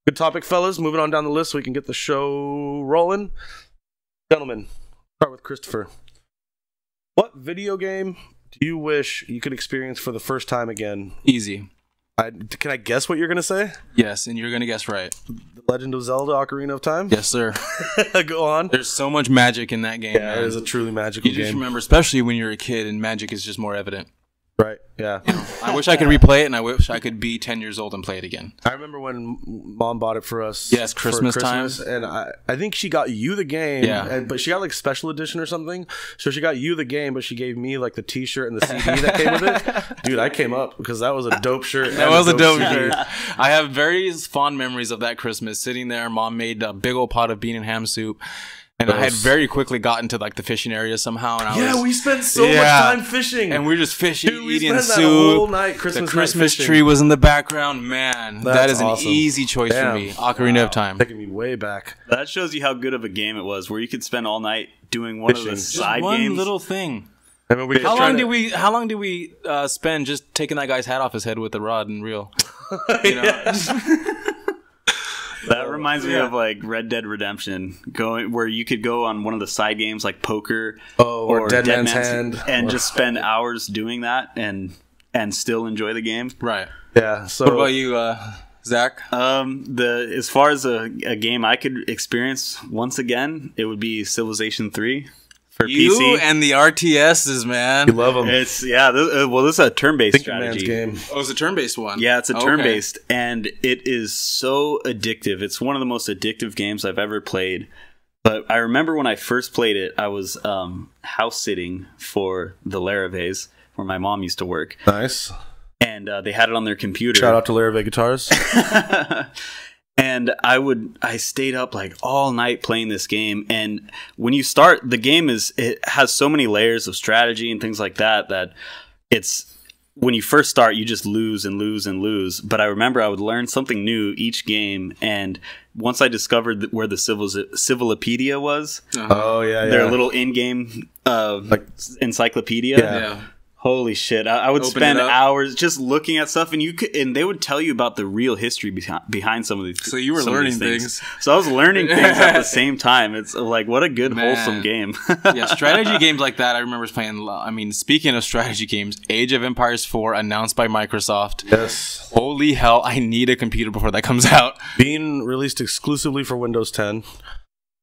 Speaker 1: good topic, fellas. Moving on down the list so we can get the show rolling. Gentlemen, start with Christopher. What video game do you wish you could experience for the first time again?
Speaker 3: Easy.
Speaker 1: I, can I guess what you're going to say?
Speaker 3: Yes, and you're gonna guess right.
Speaker 1: The Legend of Zelda Ocarina of Time?
Speaker 3: Yes, sir. *laughs*
Speaker 1: Go on.
Speaker 3: There's so much magic in that game.
Speaker 1: Yeah,
Speaker 3: man.
Speaker 1: it is a truly magical
Speaker 3: you just
Speaker 1: game.
Speaker 3: remember, especially when you're a kid, and magic is just more evident.
Speaker 1: Right, yeah.
Speaker 3: I wish I could replay it, and I wish I could be 10 years old and play it again.
Speaker 1: I remember when mom bought it for us.
Speaker 3: Yes,
Speaker 1: for
Speaker 3: Christmas time.
Speaker 1: and I, I think she got you the game.
Speaker 3: Yeah.
Speaker 1: and, but she got like special edition or something. So she got you the game, but she gave me like the T-shirt and the CD that came with it. *laughs* Dude, I came up because that was a dope shirt.
Speaker 3: That was a dope
Speaker 1: CD.
Speaker 3: shirt. I have very fond memories of that Christmas sitting there. Mom made a big old pot of bean and ham soup, and I had very quickly gotten to like the fishing area somehow. And I
Speaker 1: Yeah,
Speaker 3: was,
Speaker 1: we spent so
Speaker 3: Yeah.
Speaker 1: much time fishing,
Speaker 3: and we were just fishing,
Speaker 1: Dude, we
Speaker 3: eating
Speaker 1: spent that
Speaker 3: soup.
Speaker 1: whole night Christmas
Speaker 3: the Christmas
Speaker 1: fishing.
Speaker 3: tree was in the background. Man, that
Speaker 1: That's
Speaker 3: is an easy choice
Speaker 1: Damn.
Speaker 3: for me. Ocarina of Time.
Speaker 1: taking me way back.
Speaker 2: That shows you how good of a game it was where you could spend all night doing one of
Speaker 1: Fishing.
Speaker 2: the
Speaker 1: Just
Speaker 2: side
Speaker 3: One
Speaker 2: games.
Speaker 3: little thing.
Speaker 1: I mean, we
Speaker 3: How long
Speaker 1: trying
Speaker 3: did we? How long did we uh, spend just taking that guy's hat off his head with the rod and reel? *laughs* You know?
Speaker 2: That reminds me of like Red Dead Redemption, going where you could go on one of the side games like poker
Speaker 1: Oh, or Dead Man's Hand,
Speaker 2: and
Speaker 1: or-
Speaker 2: just spend hours doing that and and still enjoy the game.
Speaker 3: right.
Speaker 1: Yeah. So
Speaker 3: What about you, uh, Zach?
Speaker 2: Um, the as far as a, a game I could experience once again, it would be Civilization Three for
Speaker 3: You
Speaker 2: PC.
Speaker 3: and the RTSs, man.
Speaker 1: you love them.
Speaker 2: it's yeah, th- uh, well, this is a turn-based
Speaker 1: Thinking man's
Speaker 2: strategy.
Speaker 1: game.
Speaker 3: Oh, it's a turn-based one.
Speaker 2: Yeah, it's a turn based, and it is so addictive. It's one of the most addictive games I've ever played. But I remember when I first played it, I was um, house sitting for the Larrivées, where my mom used to work,
Speaker 1: Nice.
Speaker 2: and uh, they had it on their computer.
Speaker 1: Shout out to Larrivée Guitars. *laughs*
Speaker 2: and I would I stayed up like all night playing this game and when you start the game is it has so many layers of strategy and things like that that it's when you first start you just lose and lose and lose but I remember I would learn something new each game and once I discovered where the civil civilopedia was
Speaker 1: oh yeah, yeah.
Speaker 2: their little in-game uh,
Speaker 1: Like-
Speaker 2: encyclopedia
Speaker 1: Yeah.
Speaker 3: Yeah.
Speaker 2: Holy shit! I, I would
Speaker 3: Open
Speaker 2: spend hours just looking at stuff, and you could, and they would tell you about the real history behind, behind some of these.
Speaker 3: So you were
Speaker 2: some of these
Speaker 3: learning things.
Speaker 2: So I was learning things at the *laughs* same time. It's like what a good
Speaker 3: Man.
Speaker 2: wholesome game.
Speaker 3: yeah, *laughs* strategy games like that. I remember playing. I mean, speaking of strategy games, Age of Empires 4 announced by Microsoft.
Speaker 1: yes.
Speaker 3: Holy hell! I need a computer before that comes *laughs* out.
Speaker 1: being released exclusively for Windows 10.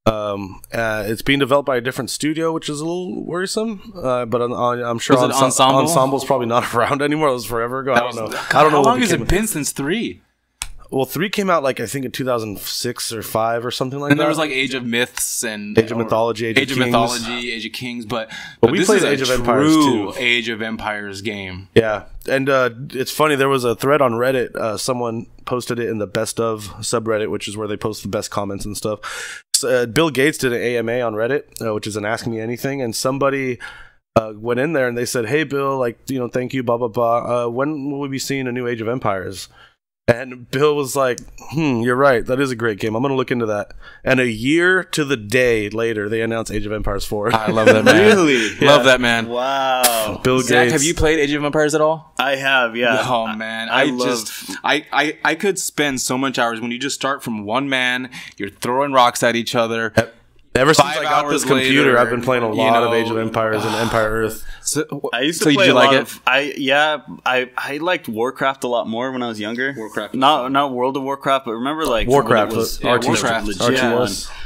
Speaker 1: Um, uh, it's being developed by a different studio, which is a little worrisome. Uh, but on, on, I'm sure Ense-
Speaker 3: Ensemble?
Speaker 1: Ensemble's probably not *laughs* around anymore. It was forever ago. I don't know. I don't know.
Speaker 3: How long has it been since three?
Speaker 1: Well, three came out like I think in 2006 or five or something like
Speaker 3: And
Speaker 1: that.
Speaker 3: there was like Age of Myths and
Speaker 1: Age of Mythology, Age,
Speaker 3: Age of
Speaker 1: Kings.
Speaker 3: Mythology, Age of Kings, but but,
Speaker 1: we
Speaker 3: this
Speaker 1: played
Speaker 3: is a
Speaker 1: Age of Empires,
Speaker 3: true
Speaker 1: too.
Speaker 3: Age of Empires game.
Speaker 1: Yeah, and uh, it's funny. There was a thread on Reddit. Uh, someone posted it in the best of subreddit, which is where they post the best comments and stuff. Uh, Bill Gates did an AMA on Reddit, uh, which is an Ask Me Anything, and somebody uh, went in there and they said, "Hey, Bill, like you know, thank you, blah blah blah. Uh, when will we be seeing a new Age of Empires?" And Bill was like, "Hmm, you're right. That is a great game. I'm gonna look into that." And a year to the day later, they announced Age of Empires 4.
Speaker 3: I love that man. *laughs*
Speaker 2: Really?
Speaker 3: Love that man.
Speaker 2: Wow.
Speaker 1: Bill
Speaker 3: Zach,
Speaker 1: Gates.
Speaker 3: have you played Age of Empires at all?
Speaker 2: I have, yeah.
Speaker 3: Oh man,
Speaker 2: I
Speaker 3: I,
Speaker 2: love-
Speaker 3: just I, I I could spend so much hours when you just start from one man, you're throwing rocks at each other.
Speaker 1: Ever since
Speaker 3: Five
Speaker 1: I got this computer,
Speaker 3: later,
Speaker 1: I've been playing a
Speaker 3: you
Speaker 1: lot of Age of Empires and Empire Earth.
Speaker 3: So,
Speaker 2: I used to
Speaker 3: so
Speaker 2: play
Speaker 3: did you
Speaker 2: a
Speaker 3: like
Speaker 2: lot
Speaker 3: it?
Speaker 2: of. I yeah. I I liked Warcraft a lot more when I was younger.
Speaker 3: Warcraft.
Speaker 2: not not World of Warcraft, but remember like
Speaker 1: Warcraft
Speaker 2: was
Speaker 1: was- Yeah,
Speaker 2: just
Speaker 3: Warcraft.
Speaker 2: legit
Speaker 1: RTS.
Speaker 2: fun.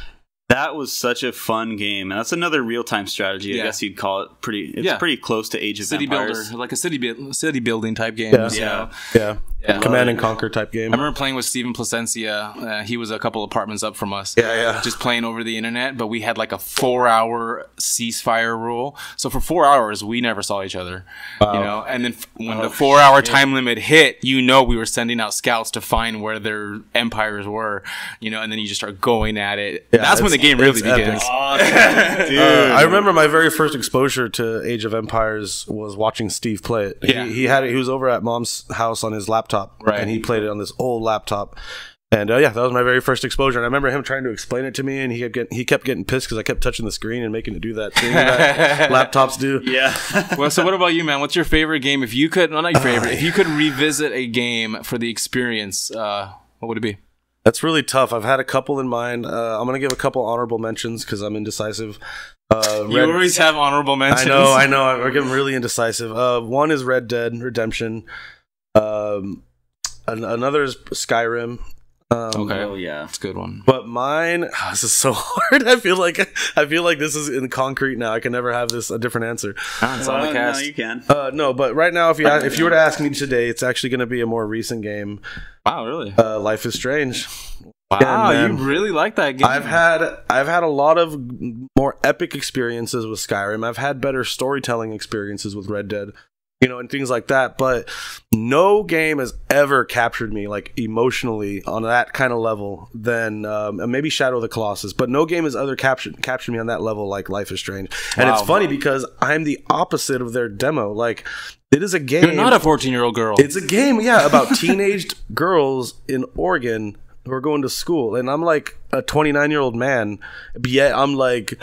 Speaker 2: That was such a fun game, and that's another real time strategy. I
Speaker 3: Yeah.
Speaker 2: guess you'd call it pretty. It's
Speaker 3: Yeah.
Speaker 2: pretty close to Age of
Speaker 3: city
Speaker 2: Empires.
Speaker 3: builder, like a city bu- city building type game.
Speaker 1: Yeah.
Speaker 3: you
Speaker 2: Yeah.
Speaker 1: Yeah.
Speaker 3: Yeah.
Speaker 1: Command and Conquer type game.
Speaker 3: I remember playing with Steven Placencia. Uh, he was a couple apartments up from us.
Speaker 1: Yeah, yeah.
Speaker 3: Just playing over the internet, but we had like a four-hour ceasefire rule. So for four hours, we never saw each other. You know, and then f- when the four-hour time limit hit, you know, we were sending out scouts to find where their empires were. You know, and then you just start going at it.
Speaker 1: Yeah,
Speaker 3: That's when the game really
Speaker 1: it's epic.
Speaker 3: begins.
Speaker 2: Awesome, *laughs* dude.
Speaker 1: Uh, I remember my very first exposure to Age of Empires was watching Steve play it.
Speaker 3: Yeah.
Speaker 1: He, he had it. He was over at mom's house on his laptop,
Speaker 3: Right.
Speaker 1: and he played it on this old laptop. And uh, yeah, that was my very first exposure. And I remember him trying to explain it to me, and he kept getting, he kept getting pissed because I kept touching the screen and making it do that thing that *laughs* laptops do.
Speaker 2: yeah. *laughs*
Speaker 3: well, so what about you, man? What's your favorite game? If you could, well, not your favorite, if you could revisit a game for the experience, uh, what would it be?
Speaker 1: That's really tough. I've had a couple in mind. Uh, I'm gonna give a couple honorable mentions because I'm indecisive. Uh,
Speaker 3: You
Speaker 1: Red-
Speaker 3: always have honorable mentions.
Speaker 1: I know, I know. *laughs* I'm getting really indecisive. Uh, one is Red Dead Redemption. Um, an- another is Skyrim. Um,
Speaker 3: Okay.
Speaker 2: Oh yeah.
Speaker 3: it's a good one.
Speaker 1: But mine, *laughs* this is so *laughs* hard. I feel like I feel like this is in concrete now. I can never have this a different answer.
Speaker 3: Ah, it's on
Speaker 2: Well,
Speaker 3: the
Speaker 2: no, you can.
Speaker 1: Uh, no, but right now, if you if you were to ask me today, it's actually going to be a more recent game.
Speaker 3: Wow, really?
Speaker 1: Uh, Life is Strange.
Speaker 3: Wow,
Speaker 1: Yeah,
Speaker 3: you really like that game.
Speaker 1: I've had I've had a lot of more epic experiences with Skyrim. I've had better storytelling experiences with Red Dead, you know, and things like that. But no game has ever captured me like emotionally on that kind of level than um, maybe Shadow of the Colossus. But no game has other captured captured me on that level like Life is Strange. And it's
Speaker 3: Wow.
Speaker 1: funny because I'm the opposite of their demo. Like it is a game.
Speaker 3: You're not a 14 year old girl.
Speaker 1: It's a game, yeah, about teenaged *laughs* girls in Oregon who are going to school, and I'm like a 29 year old man, but yet I'm like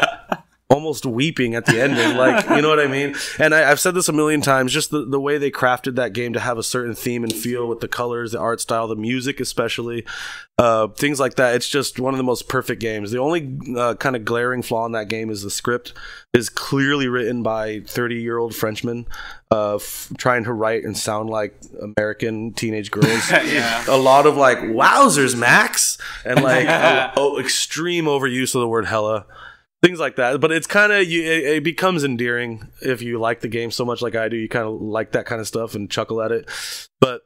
Speaker 1: almost weeping at the ending. Like, you know what I mean? And I, I've said this a million times. Just the, the way they crafted that game to have a certain theme and feel with the colors, the art style, the music, especially uh, things like that. It's just one of the most perfect games. The only uh, kind of glaring flaw in that game is the script is clearly written by 30 year old Frenchmen uh, f- trying to write and sound like American teenage girls. *laughs*
Speaker 3: yeah.
Speaker 1: A lot of like wowzers, Max, and like *laughs* oh, oh, extreme overuse of the word hella. Things like that, but it's kind of you. It, it becomes endearing if you like the game so much, like I do. You kind of like that kind of stuff and chuckle at it. But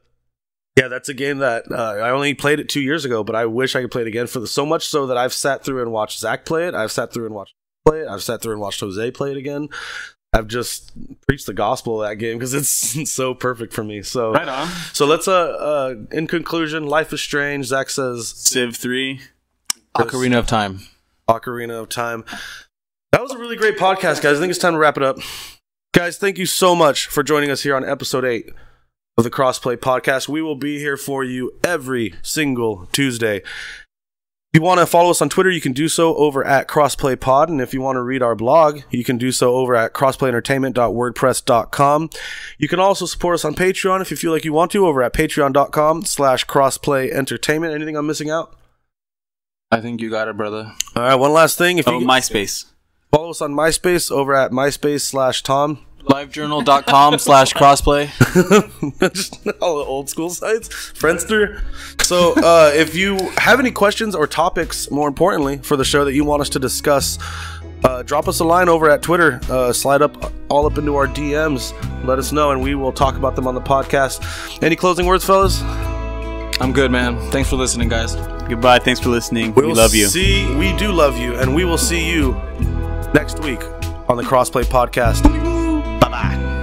Speaker 1: yeah, that's a game that uh, I only played it two years ago, but I wish I could play it again for the so much so that I've sat through and watched Zach play it. I've sat through and watched play it. I've sat through and watched Jose play it again. I've just preached the gospel of that game because it's *laughs* so perfect for me. So,
Speaker 3: Right on.
Speaker 1: so let's uh, uh, in conclusion, life is strange. Zach says
Speaker 2: Civ three.
Speaker 3: Ocarina of Time.
Speaker 1: Ocarina of Time. That was a really great podcast, guys. I think it's time to wrap it up. Guys, thank you so much for joining us here on episode eight of the Crossplay Podcast. We will be here for you every single Tuesday. If you want to follow us on Twitter, you can do so over at Crossplay Pod. And if you want to read our blog, you can do so over at crossplayentertainment.wordpress.com. You can also support us on Patreon if you feel like you want to over at patreon.com slash crossplay entertainment. Anything I'm missing out?
Speaker 3: I think you got it, brother.
Speaker 1: All right, one last thing. If
Speaker 2: Oh,
Speaker 1: you
Speaker 2: MySpace.
Speaker 1: Follow us on MySpace over at MySpace slash Tom.
Speaker 3: Livejournal.com *laughs* slash crossplay. *laughs*
Speaker 1: Just all the old school sites. Friendster. So uh, if you have any questions or topics, more importantly, for the show that you want us to discuss, uh, drop us a line over at Twitter. Uh, slide up all up into our DMs. Let us know, and we will talk about them on the podcast. Any closing words, fellas?
Speaker 3: I'm good, man. Thanks for listening, guys.
Speaker 2: Goodbye. Thanks for listening. We
Speaker 1: We'll
Speaker 2: love you.
Speaker 1: See, we do love you, and we will see you next week on the Crossplay Podcast. Bye bye.